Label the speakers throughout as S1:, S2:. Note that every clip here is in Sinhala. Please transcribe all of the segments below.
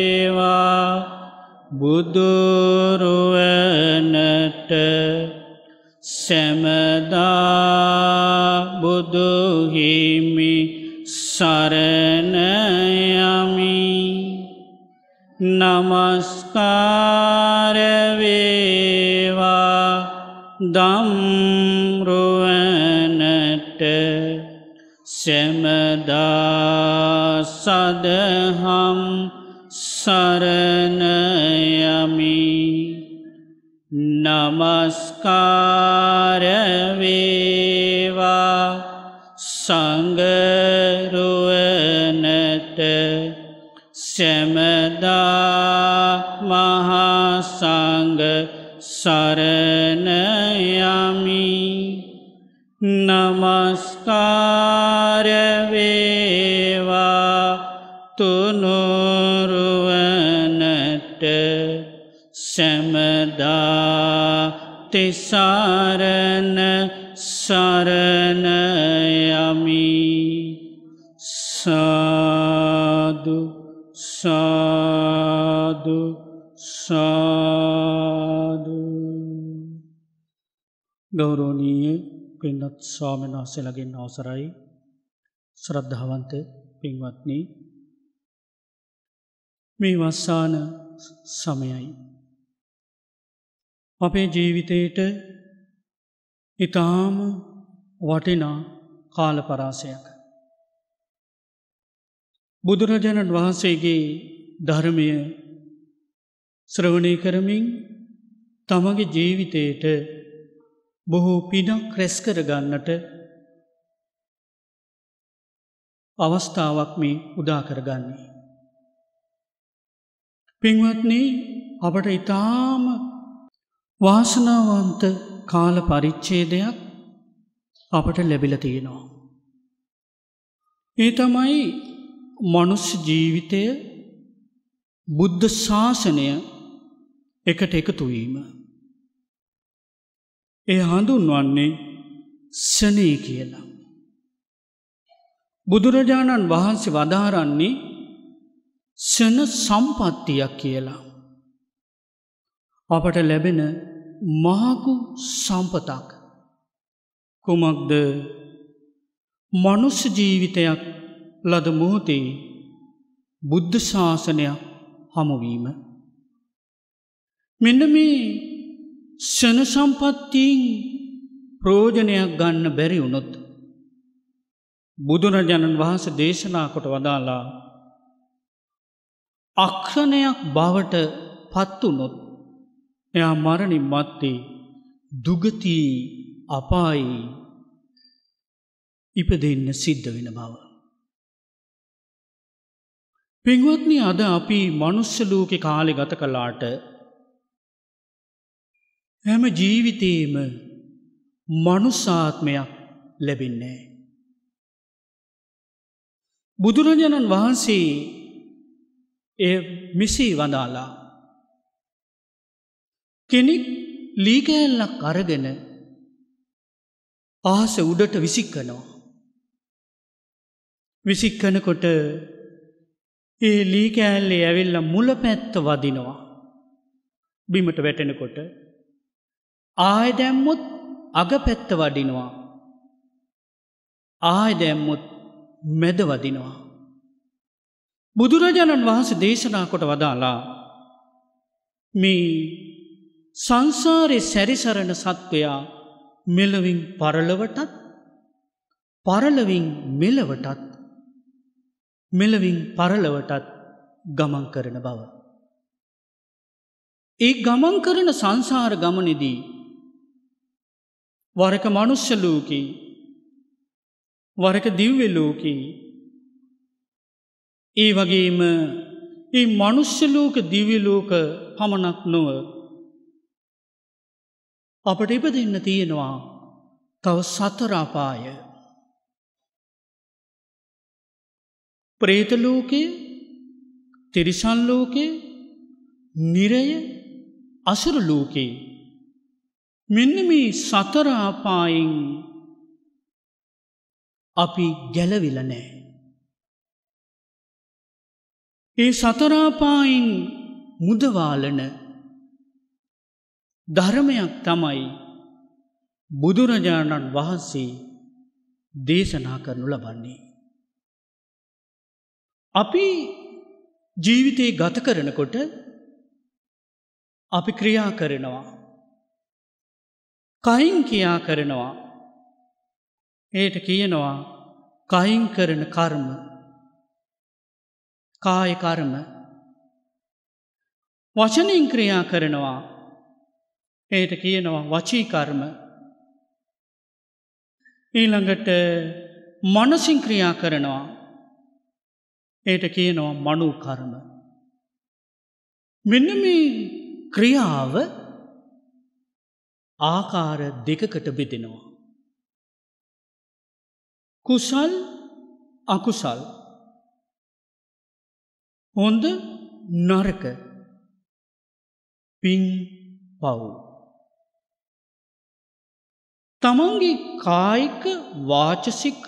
S1: නමස්කාරවේවා බුදුරුවනට සැමදා බුදුහිමි සරණයමි නමස්කාරවේවා දම්රුවනට සැමදා සදහම් සරණයමි සැමදා මහාසංග සරණයමි නමස්කාරවේවා තුනුරුවනට සැමදා තිසාරණ ගෞරෝණීය පින්නත් ස්වාමෙන් වහසලගෙන් අවසරයි ශ්‍රද්ධාවන්ත පින්වත්න මේ වස්සාන සමයයි. අපේ ජීවිතයට ඉතාම වටිනා කාල පරාසයක්. බුදුරජාණන් වහන්සේගේ ධර්මය ශ්‍රවණය කරමින් තමගේ ජීවිතයට බොහෝ පිනක් රැස් කරගන්නට අවස්ථාවක් මේ උදා කරගන්නේ. පින්වත්න අපට ඉතාම වාසනාවන්ත කාල පරිච්චේදයක් අපට ලැබිල තියෙනවා. ඒ තමයි මනුස්්‍ය ජීවිතය බුද්ධ ශාසනය එකට එකතුවීම. ඒ හඳුන්වන්නේ සනී කියලා. බුදුරජාණන් වහන්සේ වදාරන්නේ සන සම්පත්තියක් කියලා. අපට ලැබෙන මහකු සම්පතක් කුමක්ද මනුස්ස ජීවිතයක් ලද මොහොතේ බුද්ධ ශාසනයක් හමුවීම. මෙන්න මේ ෂණ සම්පත්තිීන් ප්‍රෝජනයක් ගන්න බැරි වුණොත්. බුදුරජාණන් වහන්ස දේශනා කොට වදාලා අක්ෂණයක් බවට පත්වනොත් එයා මරණින් මත්තේ දුගතිී අපායි ඉපදෙන්න සිද්ධ වෙන බව. පින්වත්නි අද අපි මනුස්සලූකෙ කාලෙ ගත කලාට හැම ජීවිතේම මනුස්සාත්මයක් ලැබෙන්නේ. බුදුරජාණන් වහන්සේ එය මිසී වදාලා. කෙනෙක් ලීකෑල්ලක් අරගෙන ආස උඩට විසික්කනවා. විසික්කනකොට ඒ ලීකෑල්ලේ ඇවිල්ල මුල පැත්ත වදිනවා. බිමට වැටෙනකොට ආය දැම්මුත් අග පැත්ත වඩිනවා. ආය දැම්මුත් මැද වදිනවා. බුදුරජාණන් වහන්ස දේශනා කොට වදාලා මේ සංසාරය සැරිසරණ සත්වයා මෙලවින් පරලවටත් පරලවින් මෙලවටත් මෙලවින් පරලවටත් ගමන් කරන බව. ඒ ගමන් කරන සංසාර ගමනෙදී වරක මනුෂ්‍ය ලෝකී වරක දිව්‍ය ලෝකී. ඒ වගේම ඒ මනුෂ්‍යලෝක දිවිලෝක පමණක් නොව අපට ඉප දෙන්න තියෙනවා තව සතරාපාය ප්‍රේතලෝකය තිරිසන්ලෝකය නිරය අසුරලෝකයේ මෙන්න මේ සතරාපායෙන් අපි ගැලවිල නෑ. ඒ සතරාපායින් මුදවාලන ධර්මයක් තමයි බුදුරජාණන් වහන්සේ දේශනා කරනු ලබන්නේ. අපි ජීවිතයේ ගත කරනකොට අපි ක්‍රියා කරනවා. කයින් කියා කරනවා. ඒට කියනවා කයින් කරන කර්ම. කාය කර්ම. වචනින් ක්‍රියා කරනවා. ඒට කියනවා වචී කර්ම. ඊළඟට මනසින් ක්‍රියා කරනවා. ඒට කියනවා මනු කර්ම. මෙන්න මේ ක්‍රියාව ආකාර දෙකකට බෙදෙනවා. කුසල් අකුසල් හොඳ නරක පින් පව්. තමන්ගේ කායික වාචසික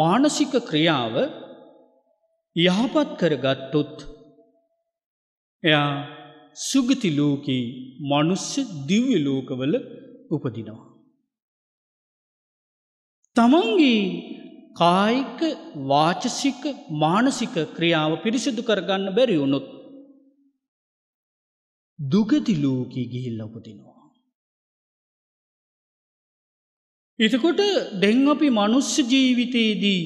S1: මානසික ක්‍රියාව යහපත් කරගත්තොත් එයා සුගති ලෝකයේ මනුස්්‍ය දිව්‍ය ලෝකවල උපදිනවා. තමන්ගේ කායික වාචසික මානසික ක්‍රියාව පිරිසිදු කරගන්න බැරි වුණොත් දුගති ලෝකී ගිහිල්ල උපතිනවා. එතකොට දෙං අපි මනුස්්‍ය ජීවිතයේදී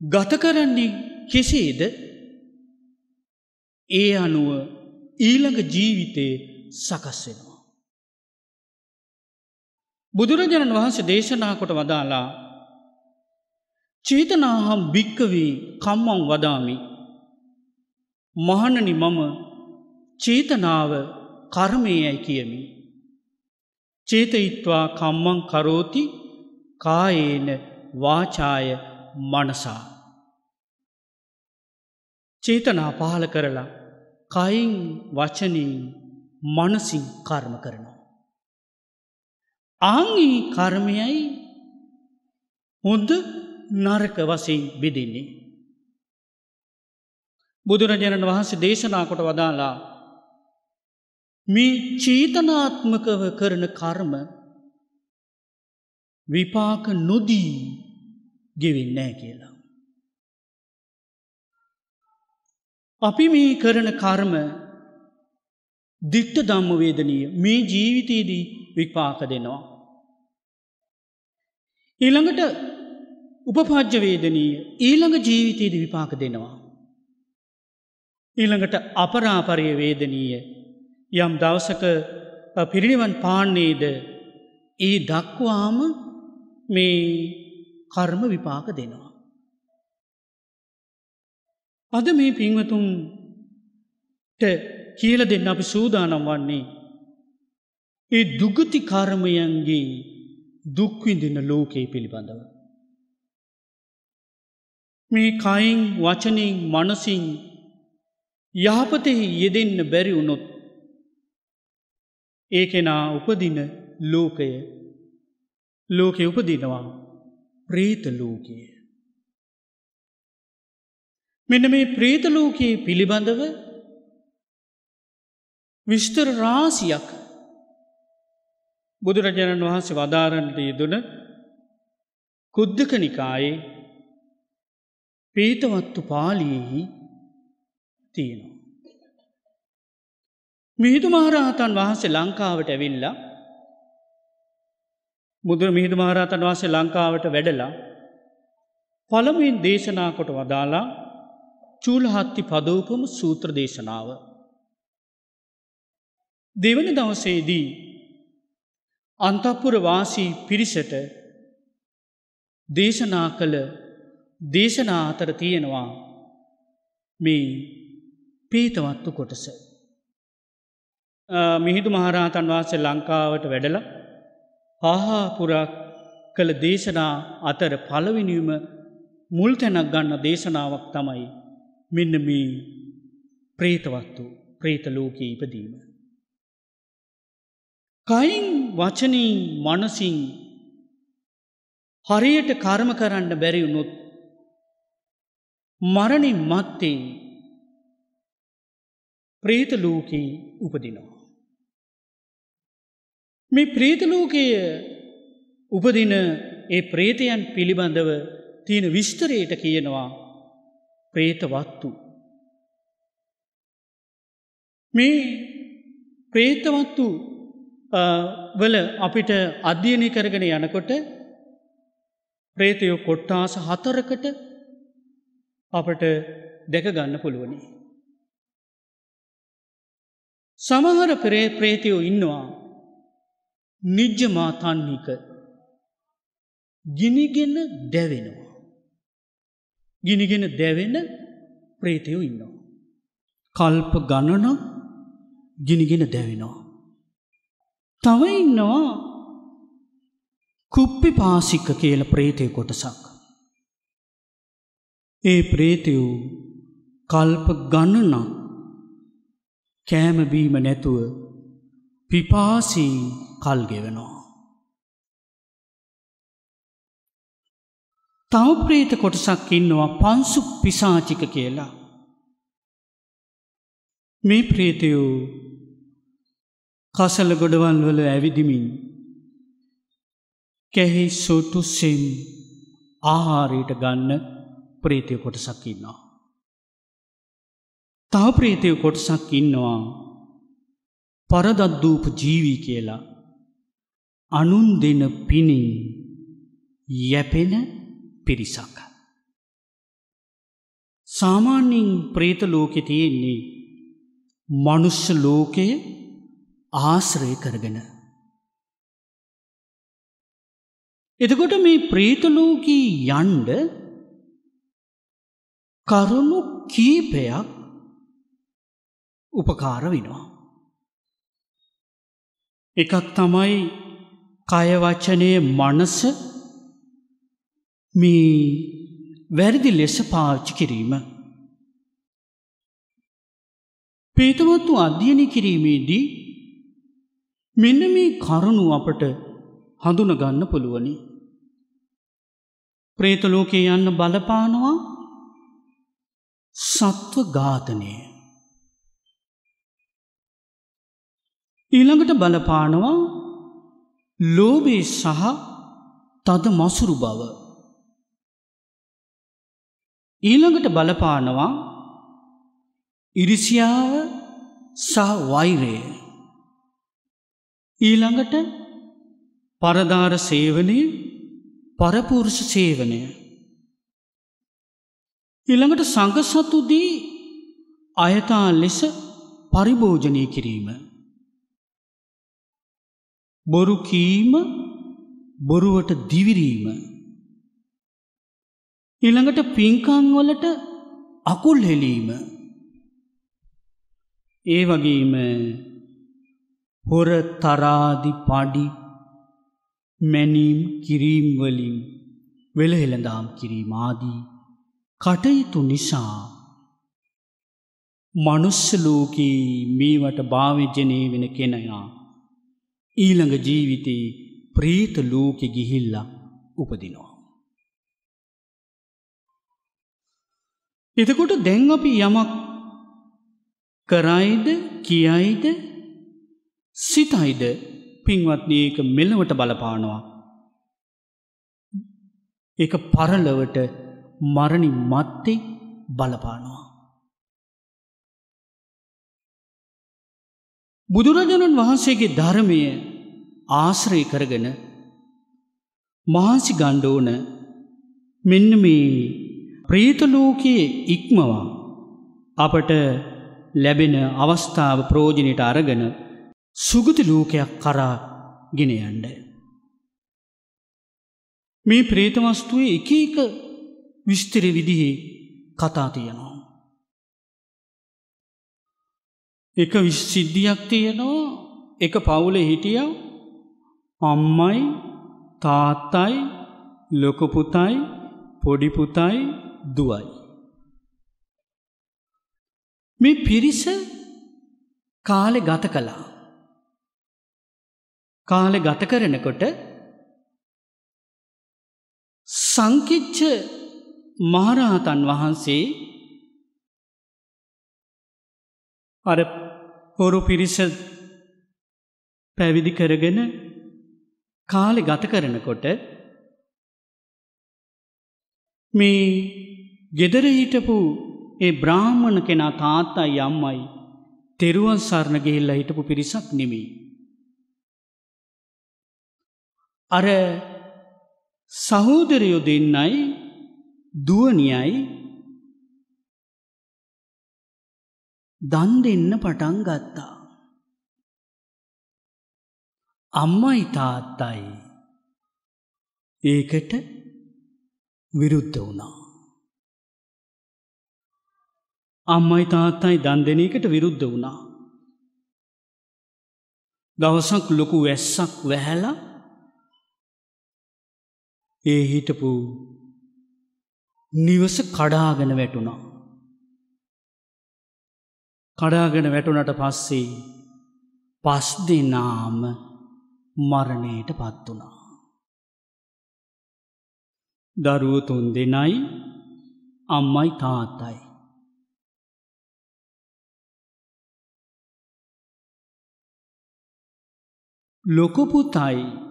S1: ගත කරන්නේ කෙසේද ඒ අනුව ඊළඟ ජීවිතයේ සකස්වෙනවා. බුදුරජාණන් වහන්සේ දේශනා කොට වදාලා චේතනාහම් භික්කවී කම්මං වදාමි මහණනි මම චේතනාව කර්මයයි කියමි. චේතයිත්වා කම්මං කරෝති කායේන වාචාය මනසා. චේතනා පහල කරලා කයින් වචනින් මනසින් කර්ම කරනවා. ආංගී කර්මයයි හොඳ නරක වසයෙන් බෙදෙන්නේ. බුදුරජාණන් වහන්සේ දේශනා කොට වදාලා මේ චේතනාත්මකව කරන කර්ම විපාක නොදී ගෙවින්නෑ කියලා. අපි මේ කරන කර්ම දිට්ට දම්ම වේදනීය මේ ජීවිතයේදී විපාක දෙනවා. ඊළඟට උපපාජ්‍ය වේදනීය ඊළඟ ජීවිතයේද විපාක දෙනවා. ඊළඟට අපරාපරය වේදනීය යම් දවසක පිරිනිවන් පාන්නේද ඒ දක්වාම මේ කර්ම විපාක දෙනවා. අද මේ පින්වතුන්ට කියල දෙන්න අපි සූදානම් වන්නේ. ඒ දුගති කර්මයන්ගේ දුක්විඳින ලෝකයේ පිළිබඳව. මේ කයින් වචනින් මනසින් යහපතෙහි යෙදෙන්න බැරි වුණොත් ඒකෙනා උපදින ලෝකය ලෝකෙ උපදිනවා ප්‍රීත ලෝකයේ. මෙන්න මේ ප්‍රේතලෝකයේ පිළිබඳව විස්තර රාසියක් බුදුරජාණන් වහන්සේ වදාරන්නට යෙදන කුද්ධක නිකායේ පේතවත්තු පාලියෙහි තියෙනවා. මිහිදු මහරහතන් වහන්සේ ලංකාවට ඇවිල්ලා මුදුර මිහිදු මහරහතන් වහන්සේ ලංකාවට වැඩලා පළමුුවෙන් දේශනා කොට වදාලා චූලහත්ති පදෝපම සූත්‍ර දේශනාව. දෙවනි දවසේදී අන්තපුර වාසී පිරිසට දේශනා කළ දේශනා අතර තියෙනවා මේ පේතවත්තු කොටස. මිහිදු මහරහතන් වහන්සේ ලංකාවට වැඩල පහාපුරක් කළ දේශනා අතර පළවිනිීම මුල් තැනක් ගන්න දේශනාවක් තමයි මෙන්න මේ ප්‍රේතවත්තු ප්‍රේතලෝකයේ ඉපදීම. කයින් වචනින් මනසින් හරියට කර්ම කරන්න බැරිවුණොත් මරණින් මත්තේ ප්‍රේතලෝකී උපදිනවා. මේ ප්‍රේතලෝකය උපදින ඒ ප්‍රේතයන් පිළිබඳව තියෙන විස්තරයට කියනවා ප්‍රේතවත්තු. මේ ප්‍රේතවත්තු වල අපිට අධ්‍යයනය කරගෙන යනකොට ප්‍රේතයෝ කොට්ටාස හතරකට අපට දැක ගන්න පුළුවනි. සමහර පරේ ප්‍රේතයෝ ඉන්නවා නිජ්ජමා තන්හික ගිනිගෙන දැවෙනවා. ගිනිගෙන දැවෙන ප්‍රේතයෝ ඉන්නවා. කල්ප ගණන ගිනිගෙන දැවෙනවා. තව ඉන්නවා කුප්පි පාසික්ක කියල ප්‍රේතය කොටසක්. ඒ ප්‍රේතයෝ කල්ප ගණනක් කෑමබීම නැතුව පිපාසී කල්ගෙවනවා. තව ප්‍රේත කොටසක් ඉන්නවා පන්සු පිසාචික කියලා. මේ ප්‍රේතයෝ කසල ගොඩවල් වල ඇවිදිමින් කැහි සොටුසෙම් ආහාරයට ගන්න ප්‍රේතය කොටසක් ඉන්නවා. තව ප්‍රේතය කොටසක් ඉන්නවා පරදද්දූප ජීවී කියලා අනුන් දෙන පිණින් යැපෙන පිරිසක්. සාමාන්‍යින් ප්‍රේත ලෝකෙ තියෙන්නේ මනුෂ්‍ය ලෝකය ආශ්‍රය කරගෙන. එතකොට මේ ප්‍රේතලෝකී යන්ඩ කරුණු කීපයක් උපකාර වෙනවා. එකක් තමයි කයවචනය මනස මේ වැරදි ලෙස පාච්චි කිරීම. පේතවත්තු අධ්‍යයනය කිරීමේදී මෙන්න මේ කරුණු අපට හඳුන ගන්න පුළුවනි. ප්‍රේතලෝකයේ යන්න බලපානවා සත්ව ඝාතනය. ඊළඟට බලපානවා ලෝබේ සහ තද මසුරු බව. ඊළඟට බලපානවා ඉරිසියාව සහ වෛරය. ඊළඟට පරදාර සේවනය පරපුරුෂ සේවනය. ඊළඟට සංගසතුදී අයතා ලෙස පරිභෝජනය කිරීම. බොරු කීම බොරුවට දිවිරීම. ඊළඟට පින්කංවලට අකුල් හෙලීම. ඒ වගේම හොර තරාදි පඩි මැනීම් කිරීම්වලින් වෙළහෙළඳාම් කිරීමාදී කටයුතු නිසා මනුස්සලෝකී මේවට භාවිජනය වෙන කෙනයා ඊළඟ ජීවිතයේ ප්‍රීත ලෝකෙ ගිහිල්ලා උපදිනවා. එතකොට දැන් අපි යමක් කරයිද කියයිද සිතයිද පින්වත්න ඒක මෙලවට බලපානවා. එක පරලවට මරණි මත්තේ බලපානවා. බුදුරජාණන් වහන්සේගේ ධර්මය ආශ්‍රය කරගෙන මහන්සි ගණ්ඩෝන මෙන්න මේ ප්‍රේතලෝකයේ ඉක්මවා අපට ලැබෙන අවස්ථාව ප්‍රෝජනයට අරගෙන සුගති ලෝකයක් කරා ගෙනයන්ඩ. මේ ප්‍රේතවස්තුවේ එක එක විස්තර විදිහේ කතා තියෙනවා. එක විශ්සිද්ධියක් තියෙනවා එක පවුල හිටිය අම්මයි තාත්තයි ලොකපුතයි පොඩිපුතයි දුවයි. මේ පිරිස කාලෙ ගත කළා. කාලෙ ගත කරනකොට සංකිච්ච මහරහතන් වහන්සේ අර හොරු පිරිස පැවිදි කරගෙන කාලෙ ගත කරනකොට මේ ගෙදර හිටපු ඒ බ්‍රාහ්මණ කෙනා තාත්තා යම්මයි තෙරුවන් සරණ ගිහිල්ලා හිටපු පිරිසක් නෙමෙයි. අර සහෝදරයෝ දෙන්නයි දුවනියයි දන් දෙන්න පටන් ගත්තා. අම්මයි තාත්තයි ඒකට විරුද්ධ වුණා. අම්මයි තාත්තයි දන් දෙන එකට විරුද්ධ වුණා. දවසක් ලොකු වැස්සක් වැහැලා ඒ හිටපු නිවස කඩාගෙන වැටුණා. කඩාගෙන වැටුනට පස්සේ පස් දෙනාම මරණයට පත් වුණා. දරුව තුන් දෙනයි අම්මයි තාත්තයි. ලොකපුතයි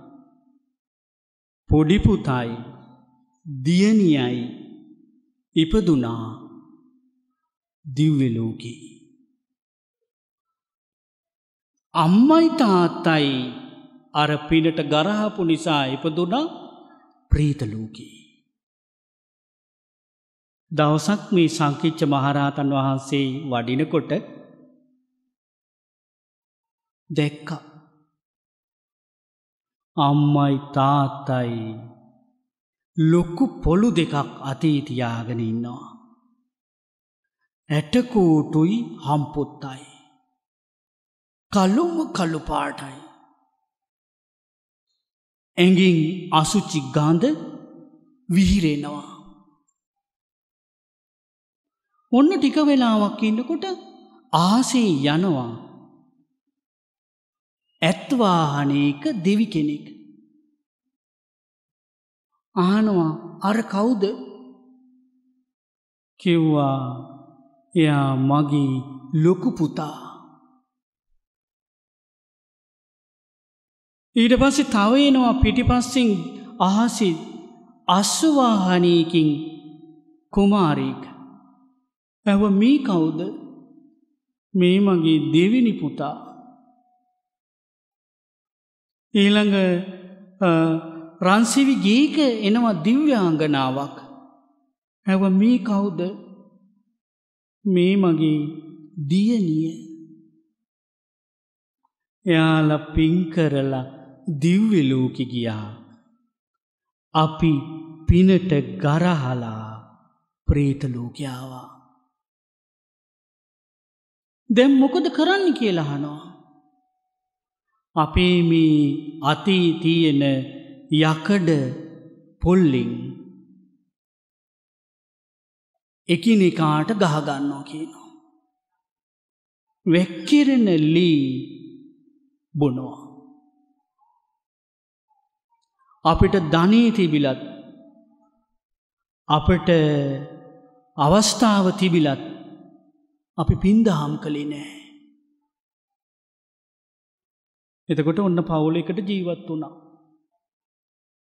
S1: පොඩිපුතයි දියනියයි ඉපදුනා දිව්වෙලෝකී. අම්මයි තාත්තයි අර පිනට ගරහපු නිසා ඉපදුනා ප්‍රීතලෝකී. දවසක් මේ සංකිච්ච මහරහතන් වහන්සේ වඩිනකොට දැක්ක අම්මයි තාත්තයි ලොක්කු පොළු දෙකක් අතීතියාගෙන ඉන්නවා. ඇටකෝටුයි හම්පොත්තයි. කළුම කළු පාටයි. ඇඟින් අසුචි ගාන්ද විහිරෙනවා. ඔන්න ටික වෙලාවක් ඉන්නකොට ආසේ යනවා. ඇත්වාහනයක දෙවි කෙනෙක්. ආනවා අර කවුද කිව්වා එයා මගේ ලොකු පුතා. ඊට පස්සේ තවයනවා පිටිපස්සිං අහසි අස්සවාහනයකින් කුමාරීක. ඇව මේ කවුද මේ මගේ දෙවිනි පුතා. ඊළඟ රන්සිවි ගීක එනවා දිව්‍යාංගනාවක්. හැව මේ කවුද මේ මගේ දියනිය. එයාල පින්කරලා දිව්වෙලෝකි ගියා. අපි පිනට ගරහලා ප්‍රේතලෝකයාවා. දැම් මොකද කරන්න කියලහනවා. අපේ මේ අතී තියෙන යකඩ පොල්ලිං එකිනෙකාට ගහගන්නවා කියනවා. වෙක්කිරෙන ලී බොනවා. අපිට ධනී තිබිලත් අපට අවස්ථාව තිබිලත් අපි පින්දහම් කළේ නෑ. එතකොට ඔන්න පවුලෙකට ජීවත් වුණා.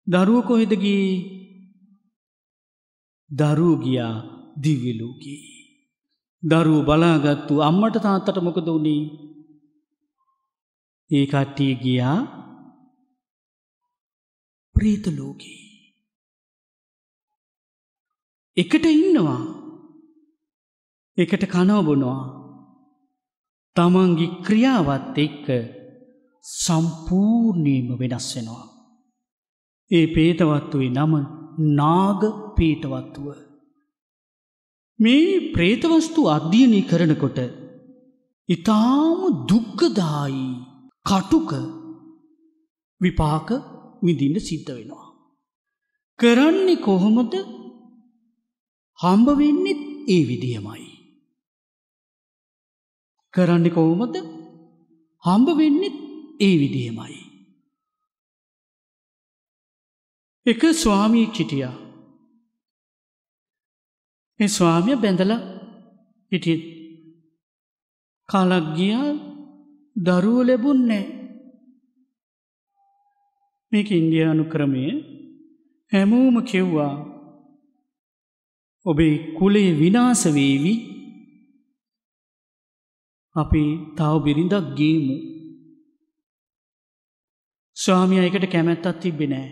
S1: දරුව කොහෙදගී දරූ ගියා දිවිලූකී. දරුව බලාගත්තු අම්මට තාත්තට මොකද වුණේ ඒ කට්ටිය ගියා ප්‍රීතලෝකී. එකට ඉන්නවා එකට කනවබොනවා තමන්ගේ ක්‍රියාවත් එක්ක සම්පූර්ණීම වෙනස් වෙනවා. ඒ පේතවත්තුවේ නම නාග පේතවත්තුව. මේ ප්‍රේතවස්තු අධ්‍යයනය කරනකොට ඉතාම දුක්ගදායි කටුක විපාක විදින්න සිද්ධ වෙනවා. කරන්නේ කොහොමද හම්බ වෙන්නෙත් ඒ විදිහමයි. කරන්නේ කොහොමද හම්බ වෙන්නෙත් ඒ විදිහමයි. එක ස්වාමී චිටියා ඒ ස්වාමිය බැඳල හිටිය. කලක් ගියා දරුව ලැබුන්නේ මේක ඉන්දියානු ක්‍රමය හැමෝම කෙව්වා ඔබේ කුලේ විනාසවේවි අපි තව බිරිඳක් ගේමු. ස්වාමිය එකට කැමැත්තත් තිබෙනෑ.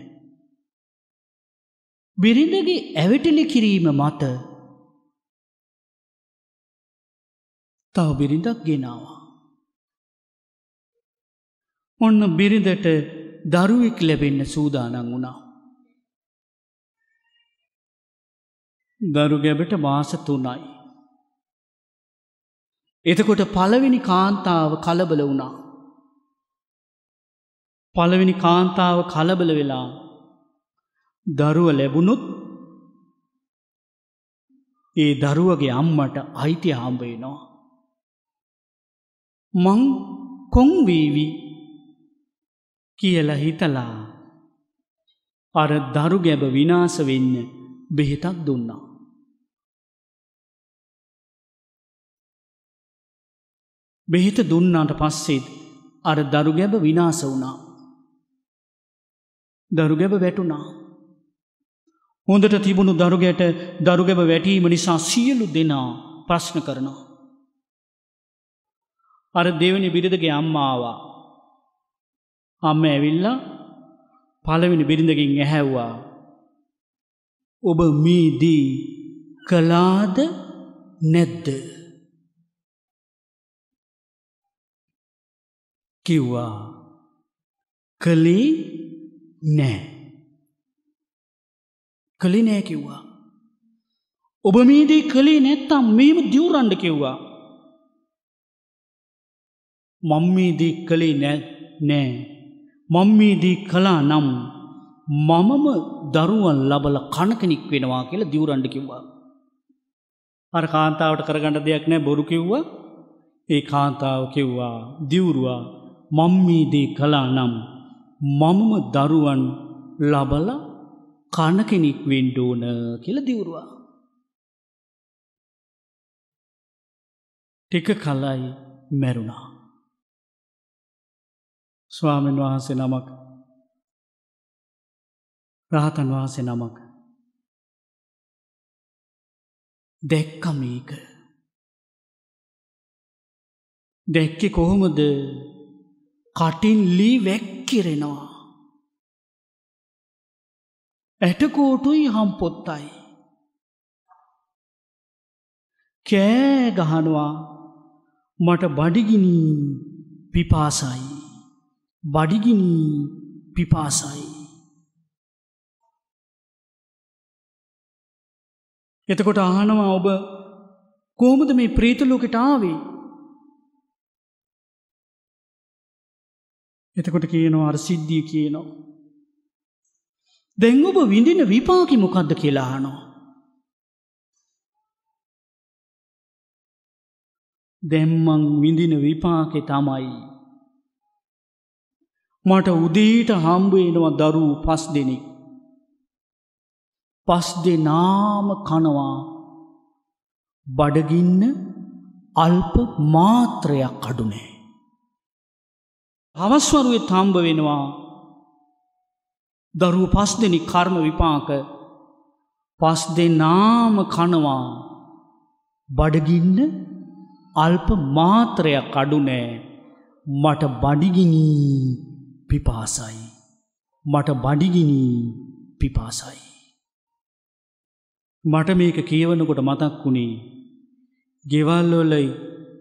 S1: බිරිඳගේ ඇවටිලි කිරීම මත තව බිරිඳක් ගෙනවා. ඔන්න බිරිඳට දරුවෙක් ලැබෙන්න සූදානන් වුණා. දරු ගැබට මාස තුනයි. එතකොට පළවෙනි කාන්තාව කලබල වුණා. පළවෙනි කාන්තාව කලබල වෙලා දරුව ලැබුණුත් ඒ දරුවගේ අම්මට අයිතිය හම්බේනවා. මං කොංවීවි කියලා හිතලා අර දරු ගැබ විනාස වෙන්න බෙහෙතක් දුන්නා. බෙහෙත දුන්නාට පස්සෙත් අර දරු ගැබ විනාස වුණා. දරුගැබ වැටුණා. හොඳට තිබුණු දරුගැට දරුගැබ වැටීම නිසා සියලු දෙනා ප්‍රශ්න කරනවා. අර දෙවනි බිරිඳගේ අම්මාවා. අම්ම ඇවිල්ලා පළවෙනි බිරිඳකින් ඇහැව්වා. ඔබ මීදී කලාද නැද්ද. කිව්වා කළේ නෑ. කළි නෑ කිව්වා. ඔබ මේදී කළේ නැත්තම් මේම දියවරන්ඩ කිව්වා. මම්මීදී කළේ නෑ නෑ. මම්මීදී කලා නම් මමම දරුවන් ලබල කණකෙනෙක් වෙනවා කියලා දියවරන්ඩ කිව්වා. අර කාන්තාවට කරගන්න දෙයක් නෑ බොරු කිව්වා ඒ කාන්තාව කිව්වා දියවරුවා මම්මීදී කලා නම් මමම දරුවන් ලබල කණකෙනෙක් වෙන්ඩෝන කියල දිවුරුවා. ටික කලයි මැරුණා. ස්වාමීන් වහන්සේ නමක් රහතන් වහන්සේ නමක් දැක්කමීක දැක්කෙ කොහොමද කටින් ලී වැක්කිරෙනවා. ඇටකෝටුයි හම්පොත්තයි. කෑ ගහනවා මට බඩිගිනි පිපාසයි. බඩිගිනි පිපාසයි. එතකොට අහනවා ඔබ කෝමද මේ ප්‍රීතලෝකට ආවේ එතකොට කියනවා අර සිද්ධිය කියනවා. දැන් ඔබ විඳින විපාකි මොකක්ද කියලාහනෝ. දැම්මං විඳින විපාකෙ තමයි. මට උදේට හම්බුවෙනවා දරූ පස් දෙනෙක්. පස් දෙනාම කනවා බඩගින්න අල්ප මාත්‍රයක් අඩුනේ. හවස්වරුවේ තම්බ වෙනවා. දරුව පස් දෙනි කර්ම විපාක පස් දෙනාම කනවා. බඩගින්න අල්ප මාත්‍රයක් අඩුනෑ මට බඩිගිනී පිපාසයි. මට බඩිගිනී පිපාසයි. මට මේක කියවනකොට මතක් වුණේ ගෙවල්ලොලයි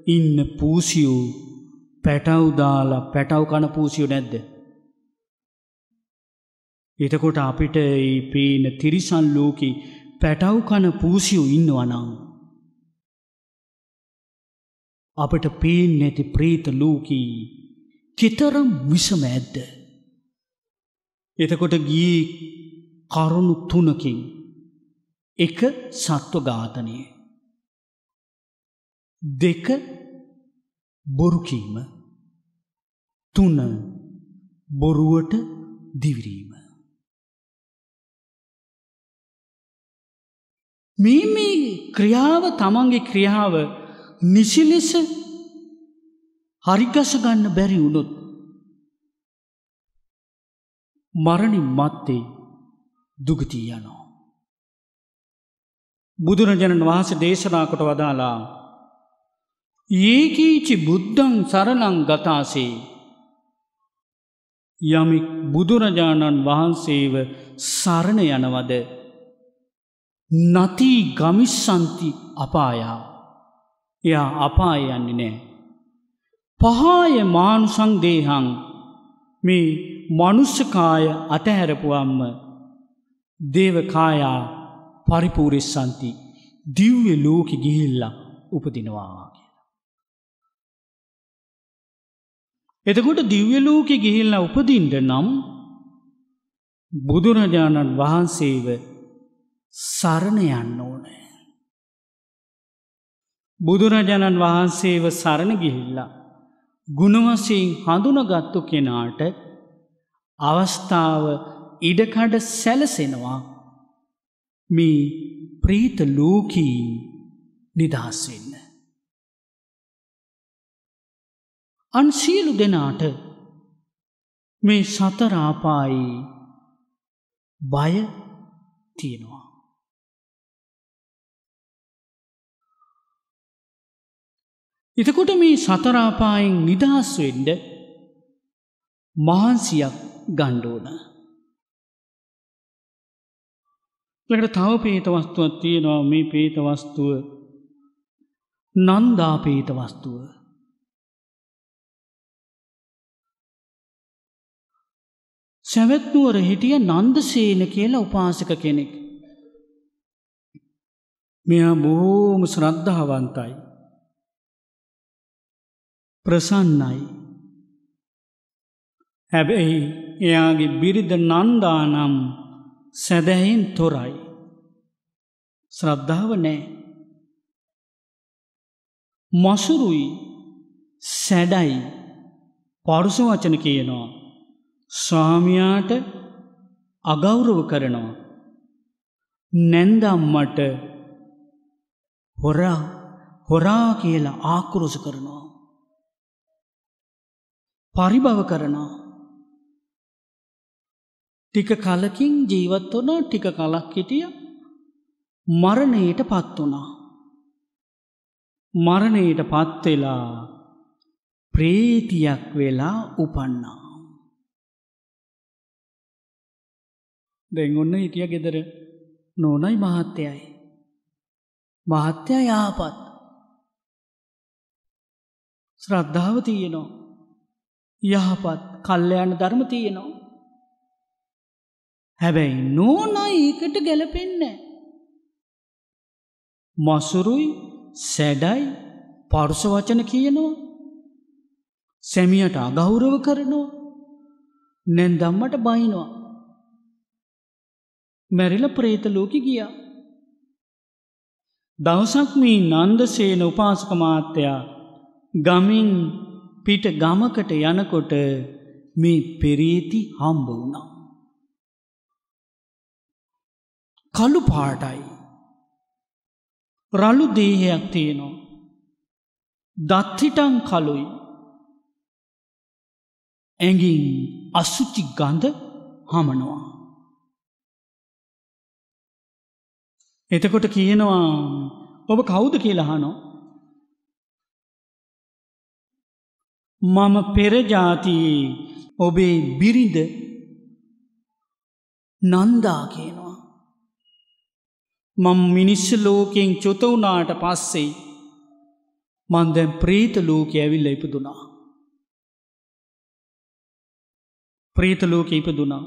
S1: ඉන්න පූසියූ පැටව් දාලා පැටව් කන පූසියෝ නැද්ද. එතකොට අපිට ඒ පේන තිරිසන් ලෝකි පැටව් කන පූසියෝ ඉන්නවනං. අපට පේෙන් නැති ප්‍රේත ලෝකී කෙතරම් විසම ඇද්ද. එතකොට ගී කරුණු තුනකින් එක සත්ව ඝාතනය. දෙක බොරුකීම තුන බොරුවට දිවිරීම. මේ මේ ක්‍රියාව තමන්ගේ ක්‍රියාව නිසිලෙස හරිගස ගන්න බැරි වුණොත් මරණින් මත්තේ දුගතිී යනවා. බුදුරජණන් වහස දේශනාකොට වදාලා ඒකීචි බුද්ධං සරණං ගතාසේ යමික් බුදුරජාණන් වහන්සේව සරණ යනවද? නතිී ගමිස්සන්ති අපායා. එයා අපාය යන්නේ නෑ. පහාය මානුසං දේහං. මේ මනුස්සකාය අතහැරපුවම්ම දේවකායා පරිපූරෙස්සන්ති දිව්‍ය ලෝක ගිහිල්ලා උපදිනවා. එතකොට දිව්‍ය ලෝක ගිහිල්ලා උපදින්ට නම් බුදුරජාණන් වහන්සේව සරණ යන්න ඕනෑ. බුදුරජාණන් වහන්සේව සරණ ගිහිල්ලා ගුණවසයෙන් හඳුනගත්තු කෙනාට අවස්ථාව ඉඩකඩ සැලසෙනවා මේ ප්‍රීත ලෝකීන් නිදහස් අන් සියලු දෙනාට මේ සතරාපායි බය තියෙනවා. එතකොට මේ සතරාපායෙන් නිදහස් වෙන්ඩ මහන්සියක් ගණ්ඩෝන. ලකට තව පේත වස්තුවත් තියෙනවා මේ පේත වස්තුව නන්දා පේත සැවැත්නුවර හිටිය නන්දසේන කියලා උපාසක කෙනෙක්. මෙයා බොහෝම ශ්‍රද්ධාවන්තයි. ප්‍රසන්නයි. හැබැයි එයාගේ බිරිද නන්දානම් සැදැහෙන් තොරයි. ශ්‍රද්ධාව නෑ. මසුරුයි සැඩයි පරුස වචන කියනවා. ස්වාමයාට අගෞරව කරනවා. නැන්දම්මට හොරා හොරා කියලා ආකුරුස කරනවා. පරිභව කරනවා. ටික කලකින් ජීවත් වනා ටික කලක් හිටිය මරණයට පත් වනා. මරණයට පත්වෙලා ප්‍රේතියක් වෙලා උපන්නා. දැන් ඔන්න හිටිය ගෙදර නෝනයි මහත්තයයි. මහත්‍යය යාපත් ශ්‍රද්ධාව තියෙනවා. යහපත් කල්ලයන ධර්ම තියෙනවා. හැබැයි නෝනයි ඒකට ගැලපෙන්න. මසුරුයි සැඩයි පරුස වචන කියනවා. සැමියට අගෞරව කරනවා. නැන් දම්මට බයිනවා. මැරිල ප්‍රේතලෝක ගියා. දවසක් මී නන්දසේන උපාසක මාත්‍යයා ගමින් පිට ගමකට යනකොට මේ පෙරේති හම්බ වුණා. කළු පාටයි. රළු දේහයක් තියෙනවා. දත්හිටන් කලුයි. ඇගින් අසුචි ගඳ හමනවා. එතකොට කියනවා ඔබ කවුද කියලහනෝ. මම පෙරජාතියේ ඔබේ බිරිඳ නන්දා කියනවා. මං මිනිස්ස ලෝකෙන් චොතවුනාට පස්සෙයි මන්දැන් ප්‍රීත ලෝක ඇවිල්ල ඉපදුනා. ප්‍රීත ලෝක ඉපදුනා.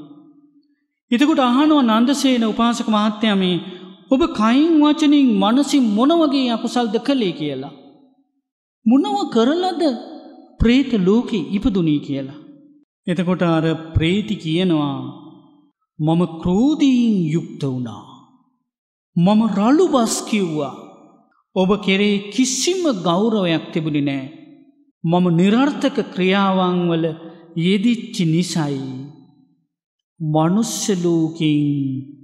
S1: එතකොට අහනුව නන්දසේන උපාසක මහත්‍යමේ ඔබ කයින් වචනින් මනසින් මොනවගේ අකුසල්ද කළේ කියලා. මොනව කරලද ප්‍රේත ලෝකෙ ඉපදුනී කියලා. එතකොට අර ප්‍රේති කියනවා මම ක්‍රෝධීන් යුක්ත වුණා. මම රළු බස් කිව්වා. ඔබ කෙරේ කිසිම ගෞරවයක් තිබුණි නෑ. මම නිරර්ථක ක්‍රියාවංවල යෙදිච්චි නිසයි. මනුස්සලෝකින්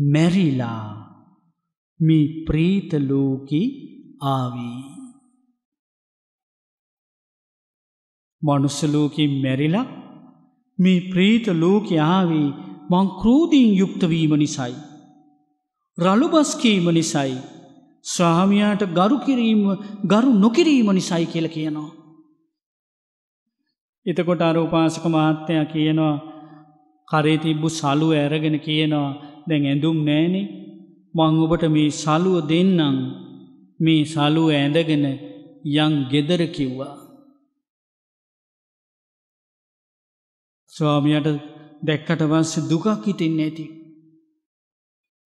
S1: මැරිලා මේ ප්‍රීතලෝකි ආවී. මනුස්සලෝකින් මැරිලා මේ ප්‍රීත ලෝක ආවී මං ක්‍රෝධීන් යුක්තවීම නිසයි. රළුබස්කීම නිසයි. ස්වාමයාට ගරු කිරීම ගරු නොකිරීම නිසයි කියල කියනවා. එතකොට අරෝපාසක මහත්තයා කියනවා කරේ තිබ්බු සලුව ඇරගෙන කියනවා දැන් ඇඳුම් නෑනේ මං ඔබට මේ සලුව දෙන්නම් මේ සලුව ඇඳගෙන යං ගෙදර කිව්වා. ස්වාමියට දැක්කට වස්ස දුකක් හිටෙන් ඇති.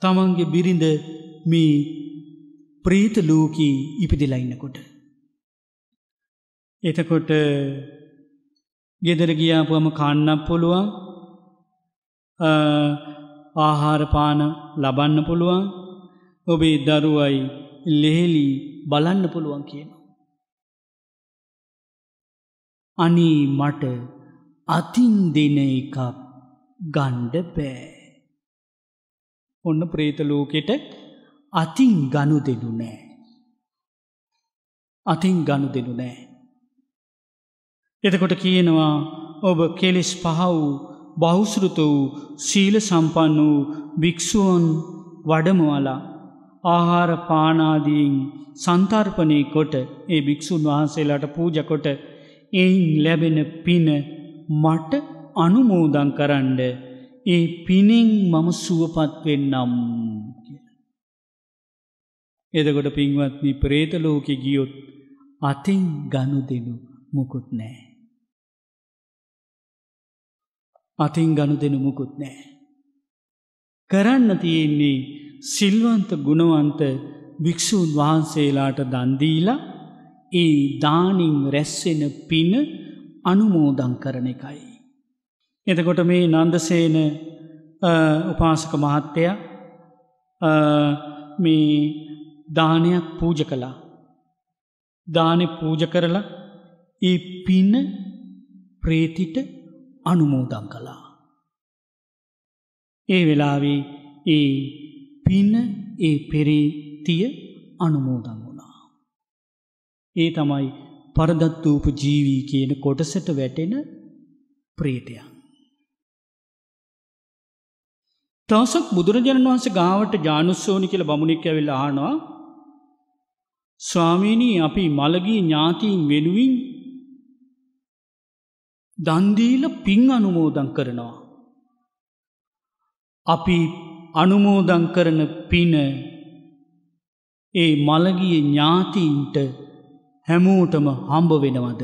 S1: තමන්ගේ බිරිඳ මේ ප්‍රීත ලෝකී ඉපිදිලයින්නකොට. එතකොට ගෙදර ගියාපුම කන්නක් පුළුවන් ආහාරපාන ලබන්න පුළුවන් ඔබේ දරුවයි ලෙහෙලි බලන්න පුළුවන් කියන. අනී මට අතින් දෙන එකක් ගණ්ඩ පෑ. ඔන්න ප්‍රේතලෝකෙට අතින් ගනු දෙනු නෑ. අතින් ගනු දෙනු නෑ. එතකොට කියනවා ඔබ කෙලෙස් පහ වූ බෞසෘත වූ සීල සම්පන්න වූ භික්‍ෂුවන් වඩමවලා ආහාර පානාදීන් සන්තර්පනය කොට ඒ භික්‍ෂූන් වහන්සේලාට පූජකොට එයින් ලැබෙන පින මට අනුමෝදං කරන්ඩ ඒ පිනෙන් මම සුවපත්වෙන්නම් එදකොට පින්වත්නි ප්‍රේතලෝකෙ ගියොත් අතින් ගනු දෙනු මුකුත් නෑ. අතින් ගනු දෙනු මුකුත් නෑ. කරන්න තියෙන්නේ සිල්වන්ත ගුණවන්ත භික්‍ෂූන් වහන්සේලාට දන්දීලා ඒ දානින් රැස්සෙන පින අනුමෝදං කරන එකයි. එතකොට මේ නන්දසේන උපාසක මහත්තය මේ දානයක් පූජ කළා. දානෙ පූජ කරලා ඒ පින්න ප්‍රේතිට අනුමෝදං කළා. ඒ වෙලාවේ ඒ පින ඒ පෙරේතිය අනුමෝදං වුණා. ඒ තමයි පරදත්වූප ජීවී කියන කොටසට වැටෙන ප්‍රේතයන්. තවසක් බුදුරජාණන් වහන්ස ගාවට ජානුස්සෝනි කියල බමුණෙක් ඇවෙල් ආනවා ස්වාමීණී අපි මළගී ඥාතීන් වෙනුවින් දන්දීල පින් අනුමෝදන් කරනවා. අපි අනුමෝදන් කරන පින ඒ මළගිය ඥාතීන්ට හැමූටම හම්බ වෙනවද.